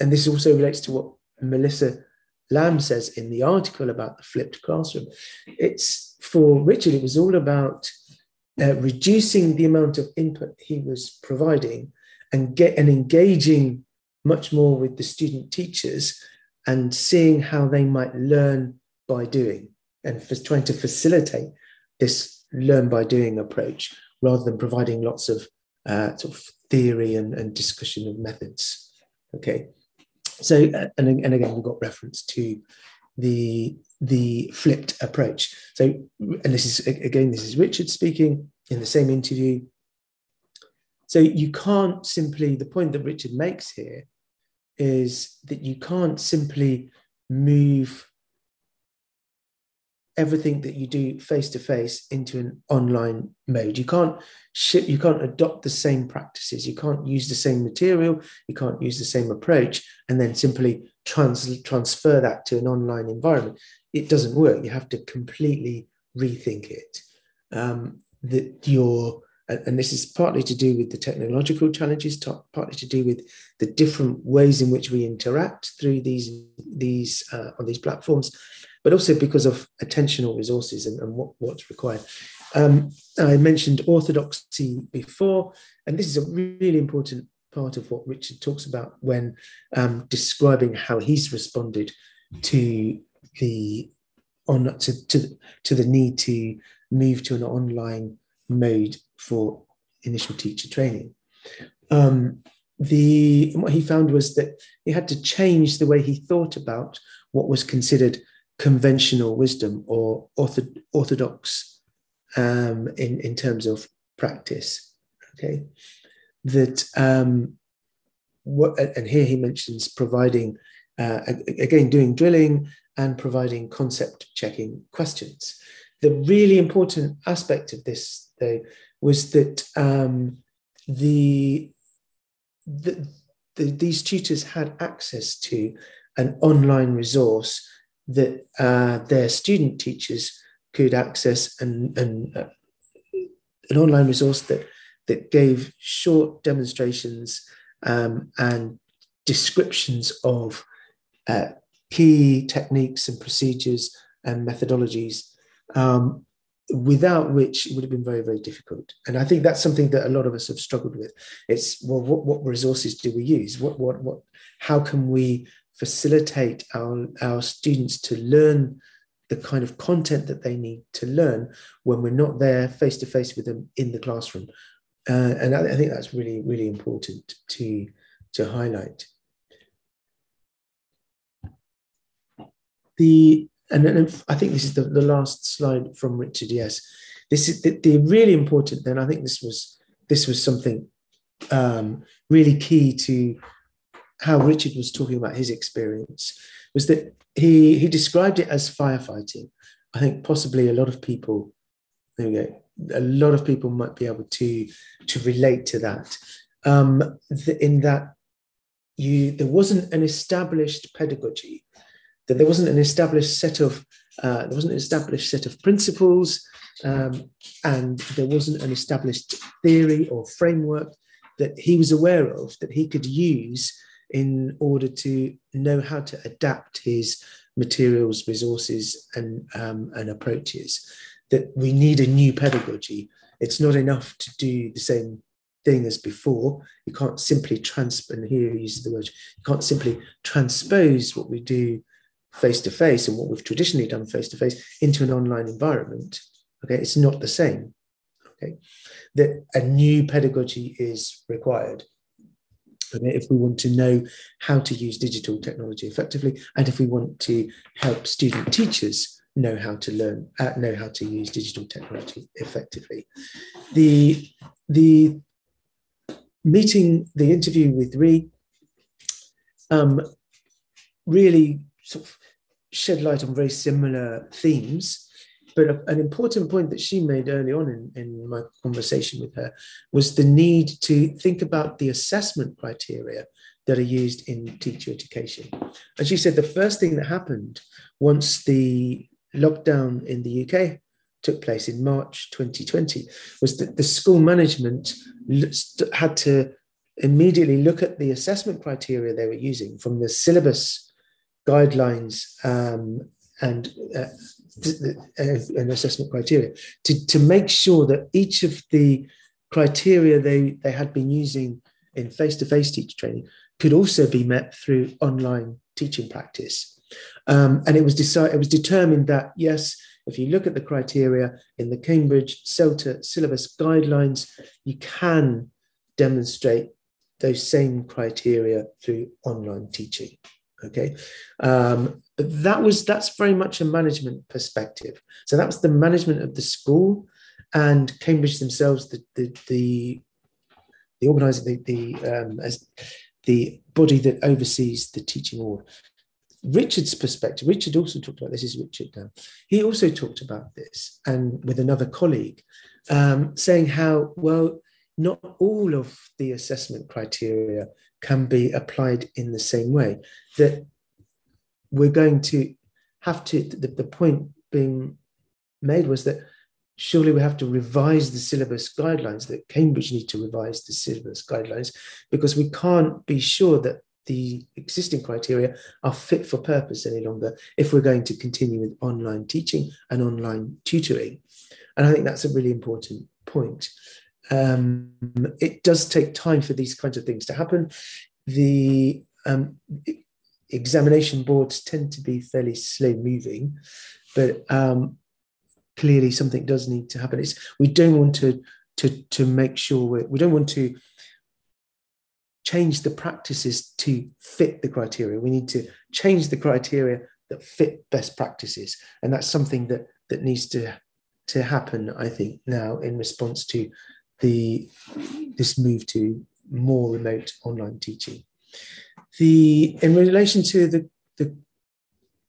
and this also relates to what Melissa Lamb says in the article about the flipped classroom. It's for Richard, it was all about uh, reducing the amount of input he was providing and get and engaging much more with the student teachers and seeing how they might learn by doing and for trying to facilitate this learn by doing approach rather than providing lots of uh, sort of theory and, and discussion of methods. Okay. So uh, and, and again we've got reference to the the flipped approach. So, and this is again, this is Richard speaking in the same interview. So you can't simply, the point that Richard makes here is that you can't simply move everything that you do face to face into an online mode. You can't ship, you can't adopt the same practices, you can't use the same material, you can't use the same approach, and then simply trans, transfer that to an online environment. It doesn't work. You have to completely rethink it. um, that your and this is partly to do with the technological challenges, partly to do with the different ways in which we interact through these these uh, on these platforms, but also because of attentional resources and, and what, what's required. Um, I mentioned orthodoxy before, and this is a really important part of what Richard talks about when um, describing how he's responded to the on to, to, to the need to move to an online mode for initial teacher training. Um, the what he found was that he had to change the way he thought about what was considered conventional wisdom or orthodox um, in in terms of practice. Okay, that um, what and here he mentions providing uh, again doing drilling and providing concept checking questions. The really important aspect of this, though, was that um, the, the, the, these tutors had access to an online resource that uh, their student teachers could access and, and uh, an online resource that, that gave short demonstrations um, and descriptions of uh, key techniques and procedures and methodologies um, without which it would have been very very difficult. And i think that's something that a lot of us have struggled with. It's well what, what resources do we use? What what what how can we facilitate our our students to learn the kind of content that they need to learn when we're not there face to face with them in the classroom uh, and I, I think that's really really important to to highlight the and, and I think this is the, the last slide from Richard. Yes, this is the, the really important. Then I think this was this was something um, really key to how Richard was talking about his experience was that he he described it as firefighting. I think possibly a lot of people, there we go, a lot of people might be able to to relate to that. Um, in that you there wasn't an established pedagogy that there wasn't an established set of uh, there wasn't an established set of principles um, and there wasn't an established theory or framework that he was aware of that he could use in order to know how to adapt his materials, resources, and, um, and approaches. That we need a new pedagogy. It's not enough to do the same thing as before. You can't simply trans and here he uses the word, you can't simply transpose what we do face to face and what we've traditionally done face to face into an online environment, okay, it's not the same. Okay, that a new pedagogy is required. Okay, if we want to know how to use digital technology effectively, and if we want to help student teachers know how to learn, uh, know how to use digital technology effectively, the the meeting, the interview with Ree, um, really sort of shed light on very similar themes. But an important point that she made early on in, in my conversation with her was the need to think about the assessment criteria that are used in teacher education. And she said the first thing that happened once the lockdown in the UK took place in March 2020 was that the school management had to immediately look at the assessment criteria they were using from the syllabus guidelines um, and uh, an assessment criteria to, to make sure that each of the criteria they, they had been using in face-to-face teacher training could also be met through online teaching practice. Um, and it was decided, it was determined that yes, if you look at the criteria in the Cambridge CELTA syllabus guidelines, you can demonstrate those same criteria through online teaching. Okay, um, that was that's very much a management perspective. So that was the management of the school and Cambridge themselves, the the the, the organizer, the the um, as the body that oversees the teaching org. Richard's perspective, Richard also talked about this, is Richard now. He also talked about this and with another colleague, um, saying how, well, not all of the assessment criteria can be applied in the same way. That we're going to have to, the, the point being made was that surely we have to revise the syllabus guidelines, that Cambridge need to revise the syllabus guidelines, because we can't be sure that the existing criteria are fit for purpose any longer if we're going to continue with online teaching and online tutoring. And I think that's a really important point. Um, it does take time for these kinds of things to happen. The um, examination boards tend to be fairly slow moving, but um, clearly something does need to happen. It's, we don't want to, to, to make sure we we don't want to change the practices to fit the criteria. We need to change the criteria that fit best practices. And that's something that, that needs to, to happen, I think, now in response to the, this move to more remote online teaching. The, in relation to the, the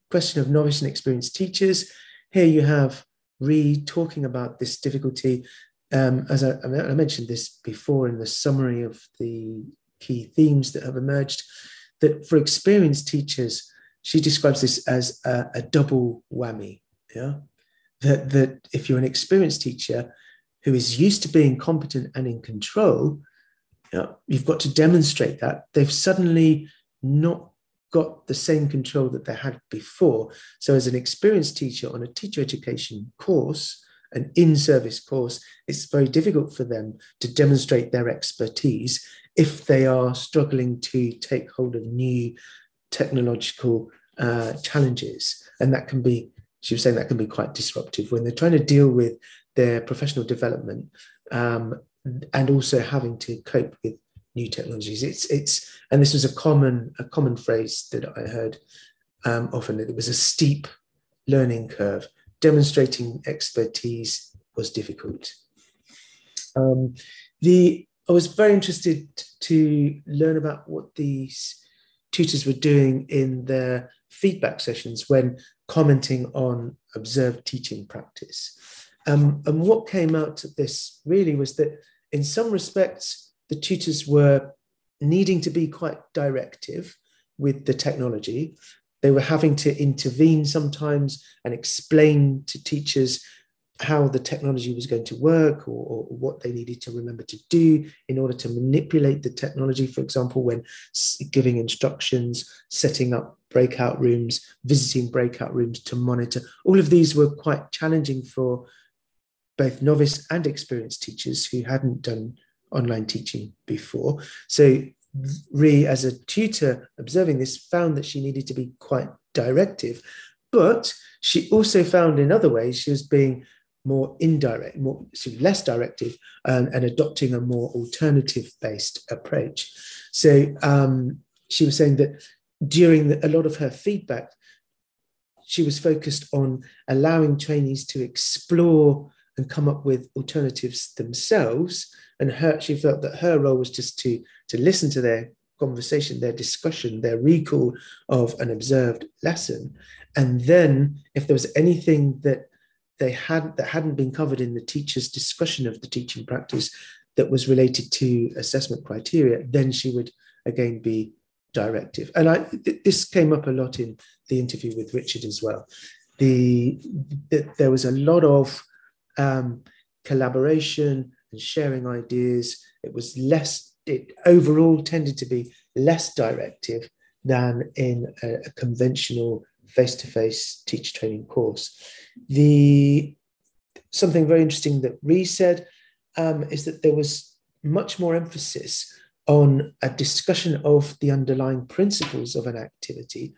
question of novice and experienced teachers, here you have Ree talking about this difficulty. Um, as I, I mentioned this before in the summary of the key themes that have emerged. That for experienced teachers, she describes this as a, a double whammy. Yeah, that that if you're an experienced teacher who is used to being competent and in control, you know, you've got to demonstrate that they've suddenly not got the same control that they had before. So, as an experienced teacher on a teacher education course, an in service course, it's very difficult for them to demonstrate their expertise if they are struggling to take hold of new technological uh, challenges. And that can be, she was saying, that can be quite disruptive when they're trying to deal with their professional development um, and also having to cope with new technologies. It's, it's, and this was a common, a common phrase that I heard um, often. It was a steep learning curve. Demonstrating expertise was difficult. Um, the I was very interested to learn about what these tutors were doing in their feedback sessions when commenting on observed teaching practice. Um, and what came out of this really was that, in some respects, the tutors were needing to be quite directive with the technology. They were having to intervene sometimes and explain to teachers how the technology was going to work or, or, what they needed to remember to do in order to manipulate the technology, for example, when giving instructions, setting up breakout rooms, visiting breakout rooms to monitor. All of these were quite challenging for both novice and experienced teachers who hadn't done online teaching before. So, Ree, as a tutor observing this, found that she needed to be quite directive. But she also found in other ways she was being more indirect, more sort of less directive, and, adopting a more alternative based approach. So um, she was saying that during the, a lot of her feedback, she was focused on allowing trainees to explore and come up with alternatives themselves. And her, she felt that her role was just to, to listen to their conversation, their discussion, their recall of an observed lesson. And then, if there was anything that they had that hadn't been covered in the teacher's discussion of the teaching practice that was related to assessment criteria, then she would again be directive. And I, th- this came up a lot in the interview with Richard as well. The, the there was a lot of um, collaboration and sharing ideas. It was less. It overall tended to be less directive than in a, a conventional face-to-face teacher training course. The something very interesting that Ree said um, is that there was much more emphasis on a discussion of the underlying principles of an activity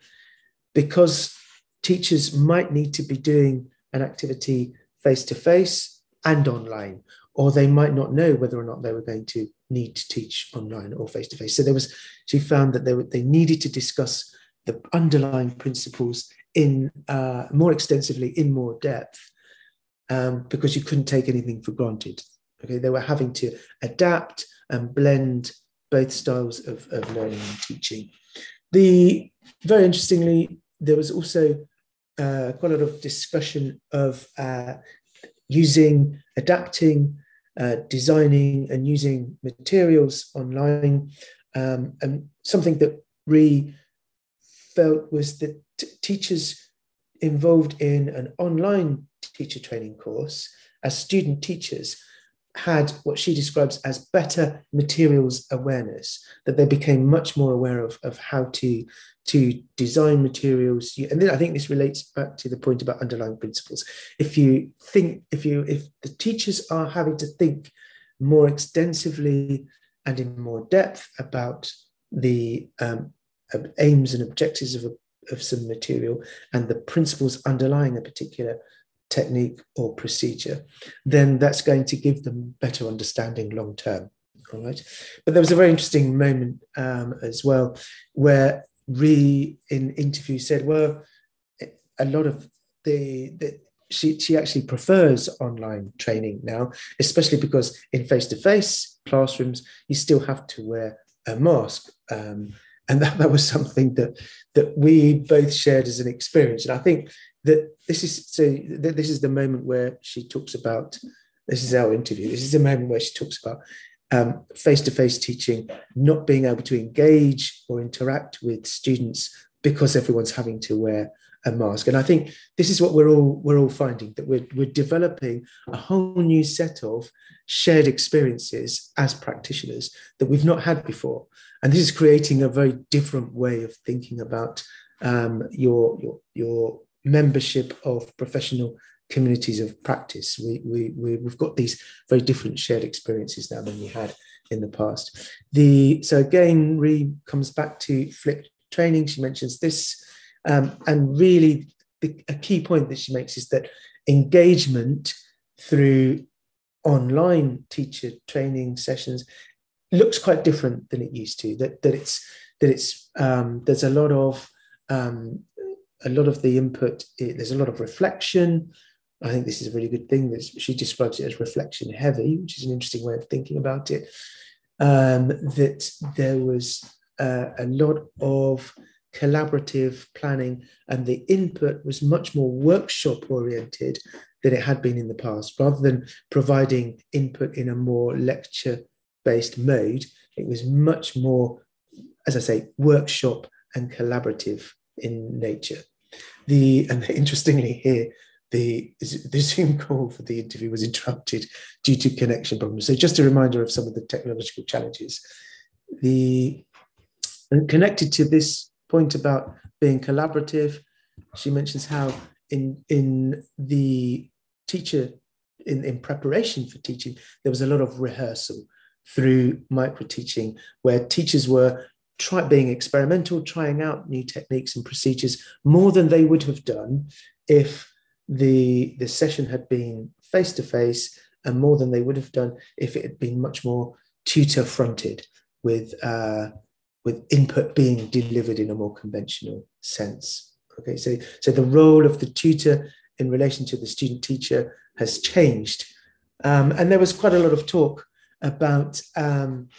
because teachers might need to be doing an activity face to face and online or they might not know whether or not they were going to need to teach online or face to face so there was she found that they, were, they needed to discuss the underlying principles in uh, more extensively, in more depth, um, because you couldn't take anything for granted. Okay, they were having to adapt and blend both styles of, of learning and teaching. The very interestingly, there was also uh, quite a lot of discussion of uh, using, adapting, uh, designing, and using materials online. Um, and something that we felt was that t- teachers involved in an online teacher training course as student teachers, had what she describes as better materials awareness, that they became much more aware of, of how to, to design materials. And then I think this relates back to the point about underlying principles. If you think, if you, if the teachers are having to think more extensively and in more depth about the um, aims and objectives of, a, of some material and the principles underlying a particular technique or procedure, then that's going to give them better understanding long term. All right. But there was a very interesting moment um, as well where Ree in interview said, well, a lot of the, the she, she actually prefers online training now, especially because in face to face classrooms, you still have to wear a mask. Um, and that, that was something that, that we both shared as an experience. And I think that this is so this is the moment where she talks about this is our interview. This is the moment where she talks about face to face teaching, not being able to engage or interact with students because everyone's having to wear a mask. And I think this is what we're all we're all finding that we're we're developing a whole new set of shared experiences as practitioners that we've not had before. And this is creating a very different way of thinking about um, your your your membership of professional communities of practice. We, we, we, have got these very different shared experiences now than we had in the past. The So again, Ree comes back to flipped training. She mentions this. Um, and really, the, a key point that she makes is that engagement through online teacher training sessions looks quite different than it used to. That, that it's that it's um, there's a lot of um, a lot of the input, there's a lot of reflection. I think this is a really good thing. That she describes it as reflection heavy, which is an interesting way of thinking about it. Um, that there was uh, a lot of collaborative planning, and the input was much more workshop oriented than it had been in the past. Rather than providing input in a more lecture based mode, it was much more, as I say, workshop and collaborative in nature. The and interestingly here, the the Zoom call for the interview was interrupted due to connection problems. So just a reminder of some of the technological challenges. The connected to this point about being collaborative, she mentions how in in the teacher in, in preparation for teaching, there was a lot of rehearsal through micro teaching where teachers were try being experimental, trying out new techniques and procedures more than they would have done if the the session had been face to face, and more than they would have done if it had been much more tutor fronted with uh, with input being delivered in a more conventional sense. Okay, so so the role of the tutor in relation to the student teacher has changed, um, and there was quite a lot of talk about um,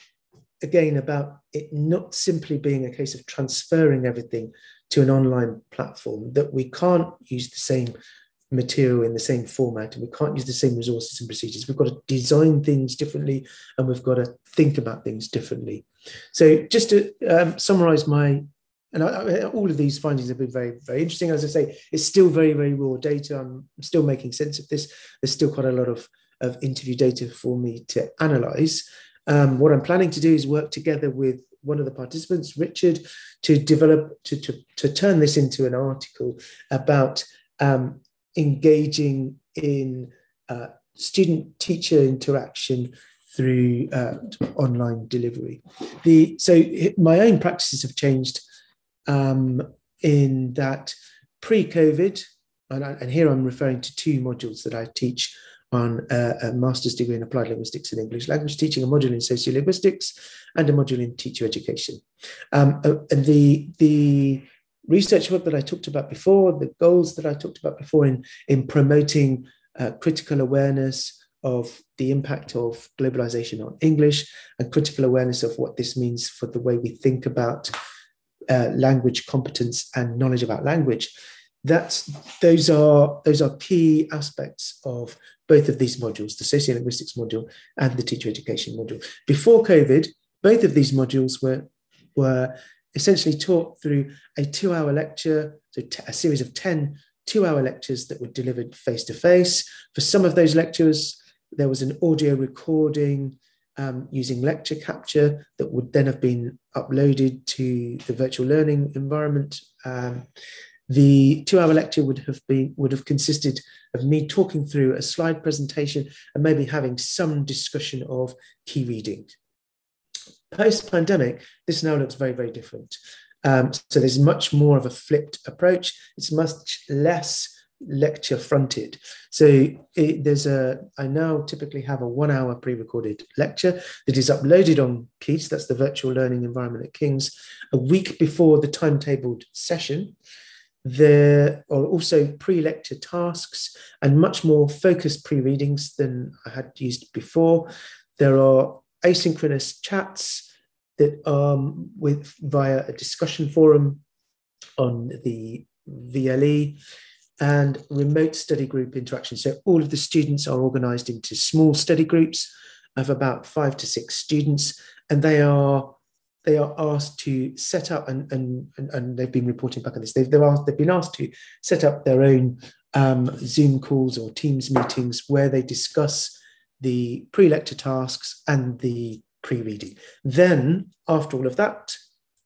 again about it not simply being a case of transferring everything to an online platform, that we can't use the same material in the same format and we can't use the same resources and procedures. We've got to design things differently and we've got to think about things differently. So, just to um, summarize my and I, I, all of these findings have been very, very interesting. As I say, it's still very, very raw data. I'm still making sense of this. There's still quite a lot of, of interview data for me to analyze. Um, what I'm planning to do is work together with one of the participants, Richard, to develop, to, to, to turn this into an article about um, engaging in uh, student teacher interaction through uh, online delivery. The, so my own practices have changed um, in that pre COVID, and, and here I'm referring to two modules that I teach on a, a, master's degree in applied linguistics and English language teaching, a module in sociolinguistics, and a module in teacher education. Um, uh, and the the research work that I talked about before, the goals that I talked about before in in promoting uh, critical awareness of the impact of globalization on English and critical awareness of what this means for the way we think about uh, language competence and knowledge about language that's those are those are key aspects of both of these modules, the sociolinguistics module and the teacher education module. Before COVID, both of these modules were, were essentially taught through a two hour lecture, so a series of 10 two hour lectures that were delivered face to face. For some of those lectures, there was an audio recording um, using lecture capture that would then have been uploaded to the virtual learning environment. Um, the two-hour lecture would have been would have consisted of me talking through a slide presentation and maybe having some discussion of key readings. Post-pandemic, this now looks very, very different. Um, so there's much more of a flipped approach. It's much less lecture fronted. So it, there's a, I now typically have a one hour pre recorded lecture that is uploaded on KEATS, that's the virtual learning environment at King's, a week before the timetabled session. There are also pre lecture tasks and much more focused pre readings than I had used before. There are asynchronous chats that um, with via a discussion forum on the VLE and remote study group interaction. So all of the students are organized into small study groups of about five to six students, and they are they are asked to set up and and and, and they've been reporting back on this. They've they've, asked, they've been asked to set up their own um, Zoom calls or Teams meetings where they discuss the pre-lecture tasks and the pre-reading. Then after all of that,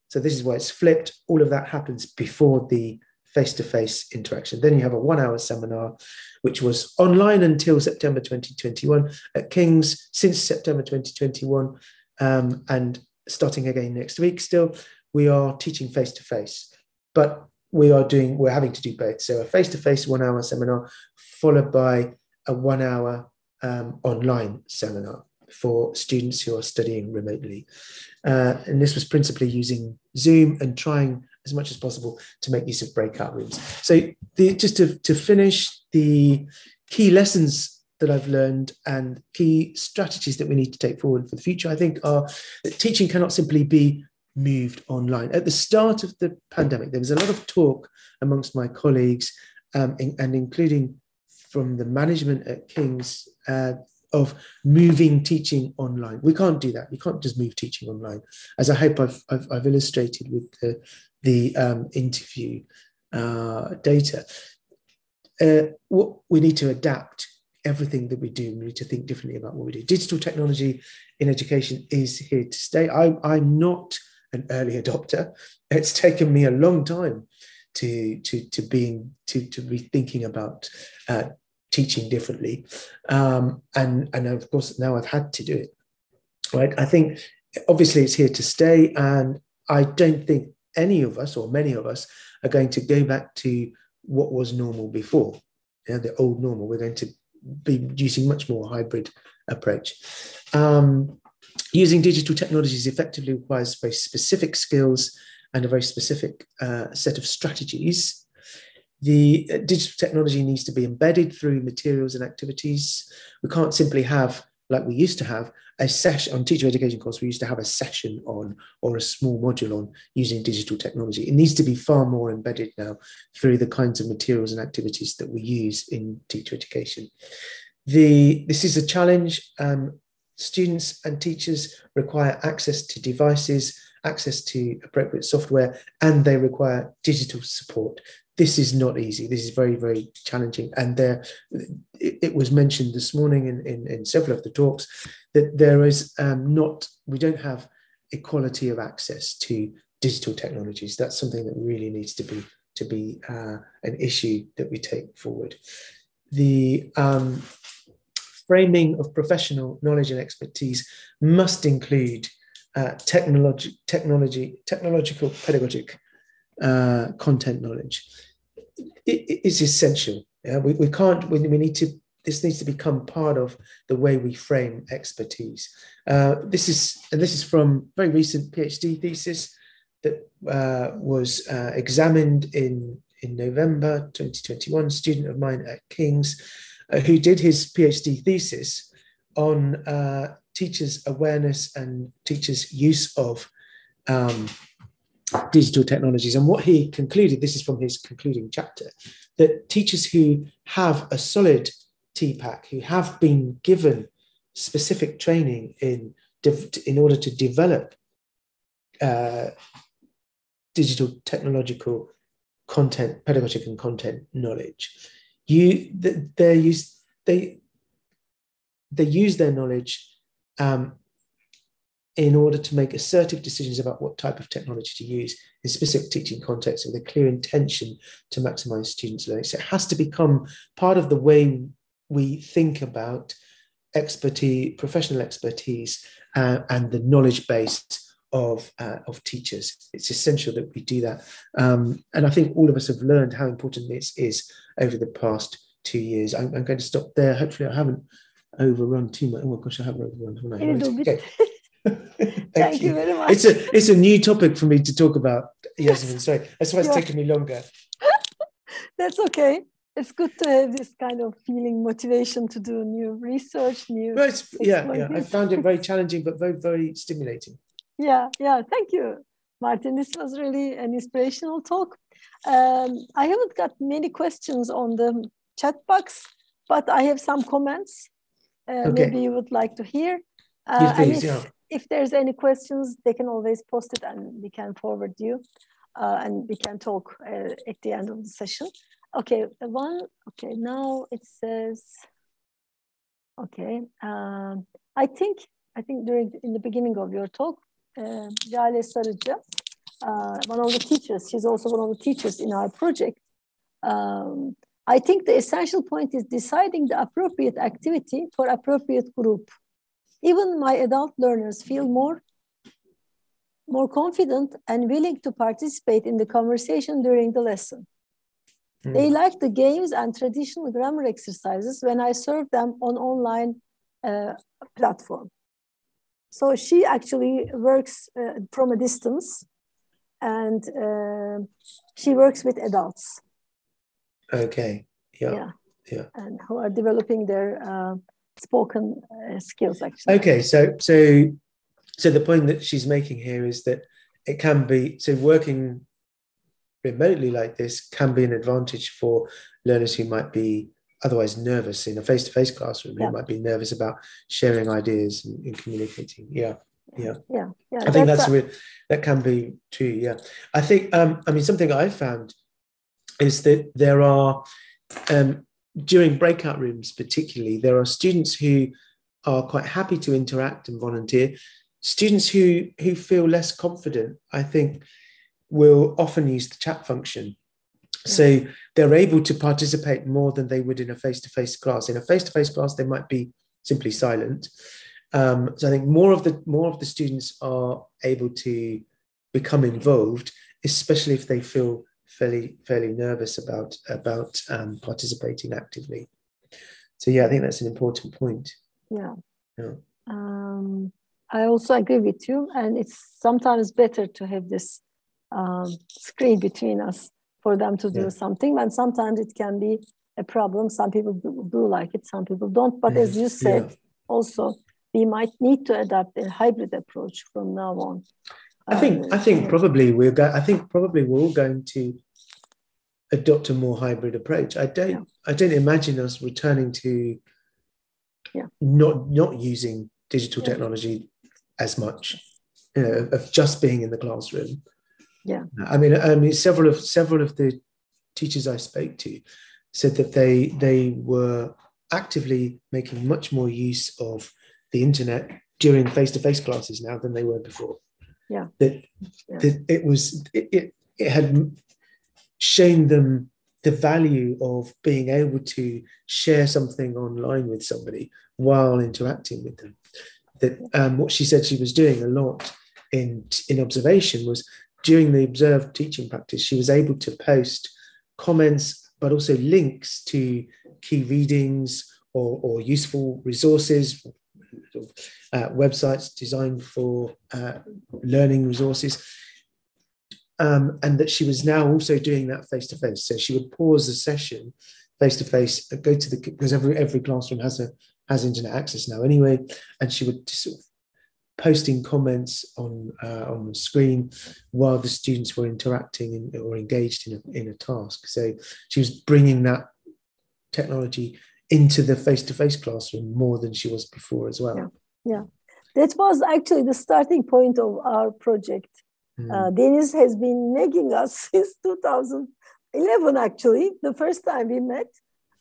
so this is why it's flipped. All of that happens before the face to face interaction. Then you have a one hour seminar, which was online until September 2021 at King's since September 2021. Um, and starting again next week, still, we are teaching face to face. But we are doing, we're having to do both. So a face to face one hour seminar followed by a one hour um, online seminar for students who are studying remotely. Uh, and this was principally using Zoom and trying as much as possible to make use of breakout rooms. So the, just to, to finish, the key lessons that I've learned and key strategies that we need to take forward for the future, I think, are that teaching cannot simply be moved online. At the start of the pandemic, there was a lot of talk amongst my colleagues um, in, and including from the management at King's uh, of moving teaching online. We can't do that. We can't just move teaching online, as I hope I've, I've, I've illustrated with the, the um, interview uh, data. Uh, what we need to adapt everything that we do. We need to think differently about what we do. Digital technology in education is here to stay. I, I'm not an early adopter. It's taken me a long time to to to being to to be thinking about uh, teaching differently, um, and and of course now I've had to do it. Right, I think obviously it's here to stay, and I don't think any of us or many of us are going to go back to what was normal before, the old normal. We're going to be using much more hybrid approach. Um, using digital technologies effectively requires very specific skills and a very specific uh, set of strategies. The uh, digital technology needs to be embedded through materials and activities. We can't simply have like we used to have a session on teacher education course we used to have a session on or a small module on using digital technology. It needs to be far more embedded now through the kinds of materials and activities that we use in teacher education. The this is a challenge um, students and teachers require access to devices access to appropriate software and they require digital support this is not easy. This is very, very challenging. And there, it, it was mentioned this morning in, in, in, several of the talks that there is um, not, we don't have equality of access to digital technologies. That's something that really needs to be to be uh, an issue that we take forward. The um, framing of professional knowledge and expertise must include uh, technology, technology, technological pedagogic uh, content knowledge it is essential. Yeah? We, we can't, we, we need to, this needs to become part of the way we frame expertise. Uh, this is, and this is from very recent PhD thesis that uh, was uh, examined in, in November 2021, student of mine at King's, uh, who did his PhD thesis on uh, teachers' awareness and teachers' use of um, digital technologies. And what he concluded, this is from his concluding chapter, that teachers who have a solid TPACK, who have been given specific training in, in order to develop uh, digital technological content, pedagogic and content knowledge. You, they use they they use their knowledge um, in order to make assertive decisions about what type of technology to use in specific teaching contexts with a clear intention to maximize students' learning. So it has to become part of the way we think about expertise, professional expertise, uh, and the knowledge base of uh, of teachers. It's essential that we do that, um, and I think all of us have learned how important this is over the past two years. I'm, I'm going to stop there. Hopefully, I haven't overrun too much. Oh my gosh, I have overrun. Haven't I? Thank, Thank you. you. very much. It's a it's a new topic for me to talk about. Yes, sorry. That's why it's yeah. taken me longer. That's okay. It's good to have this kind of feeling motivation to do new research, new. Well, yeah, yeah. I found it very challenging, but very, very stimulating. Yeah, yeah. Thank you, Martin. This was really an inspirational talk. Um, I haven't got many questions on the chat box, but I have some comments. Uh, okay. Maybe you would like to hear. Uh, yes, please, yeah. If there's any questions, they can always post it and we can forward you uh, and we can talk uh, at the end of the session. Okay, one, okay, now it says, okay, um, I think, I think during, in the beginning of your talk, uh, Jale Sarıcı, one of the teachers, she's also one of the teachers in our project. Um, I think the essential point is deciding the appropriate activity for appropriate group. Even my adult learners feel more, more confident and willing to participate in the conversation during the lesson. Mm. They like the games and traditional grammar exercises when I serve them on online uh, platform. So she actually works uh, from a distance and uh, she works with adults. Okay. Yeah. Yeah. yeah. And who are developing their uh, spoken uh, skills actually. Okay. So so so the point that she's making here is that it can be so working remotely like this can be an advantage for learners who might be otherwise nervous in a face-to-face classroom yeah. who might be nervous about sharing ideas and, and communicating yeah yeah yeah, yeah i think that's, that's that can be true yeah i think um i mean something i found is that there are um during breakout rooms particularly there are students who are quite happy to interact and volunteer students who who feel less confident i think will often use the chat function so they're able to participate more than they would in a face-to-face class. In a face-to-face class, they might be simply silent. Um, so I think more of the more of the students are able to become involved, especially if they feel fairly fairly nervous about about um, participating actively. So yeah, I think that's an important point. Yeah. Yeah. Um, I also agree with you, and it's sometimes better to have this um, screen between us for them to do yeah. something. And sometimes it can be a problem. Some people do, do like it, some people don't. But as you said, yeah. also we might need to adapt a hybrid approach from now on. I think um, I think probably we're go- I think probably we're all going to adopt a more hybrid approach. I don't yeah. I don't imagine us returning to yeah. not not using digital technology as much, you know, of just being in the classroom. Yeah. I mean, I mean, several of several of the teachers I spoke to said that they they were actively making much more use of the internet during face-to-face classes now than they were before. Yeah. That, yeah. that it was it, it, it had shown them the value of being able to share something online with somebody while interacting with them. That um, what she said she was doing a lot in in observation was during the observed teaching practice, she was able to post comments, but also links to key readings or, or useful resources, uh, websites designed for uh, learning resources. Um, and that she was now also doing that face to face. So she would pause the session face to face, go to the because every every classroom has a has internet access now anyway, and she would sort of posting comments on uh, on the screen while the students were interacting in, or engaged in a, in a task. So she was bringing that technology into the face-to-face classroom more than she was before as well. Yeah, yeah. that was actually the starting point of our project. Mm. Uh, Deniz has been nagging us since 2011, actually, the first time we met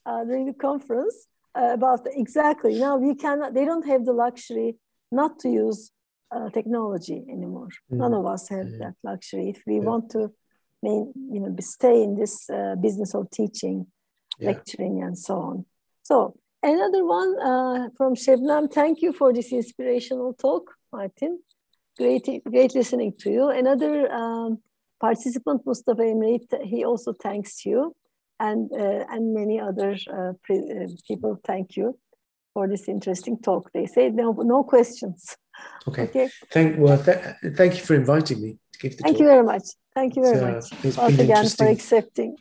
uh, during the conference uh, about exactly. Now we cannot, they don't have the luxury not to use uh, technology anymore. Mm. None of us have mm. that luxury. If we yeah. want to main, you know, stay in this uh, business of teaching, yeah. lecturing, and so on. So another one uh, from Şebnem. Thank you for this inspirational talk, Martin. Great, great listening to you. Another um, participant, Mustafa Emre, he also thanks you, and uh, and many other uh, uh, people thank you for this interesting talk. They say no, no questions. Okay. okay. Thank well, th thank you for inviting me to give the Thank talk. you very much. Thank you very much. Once again for accepting.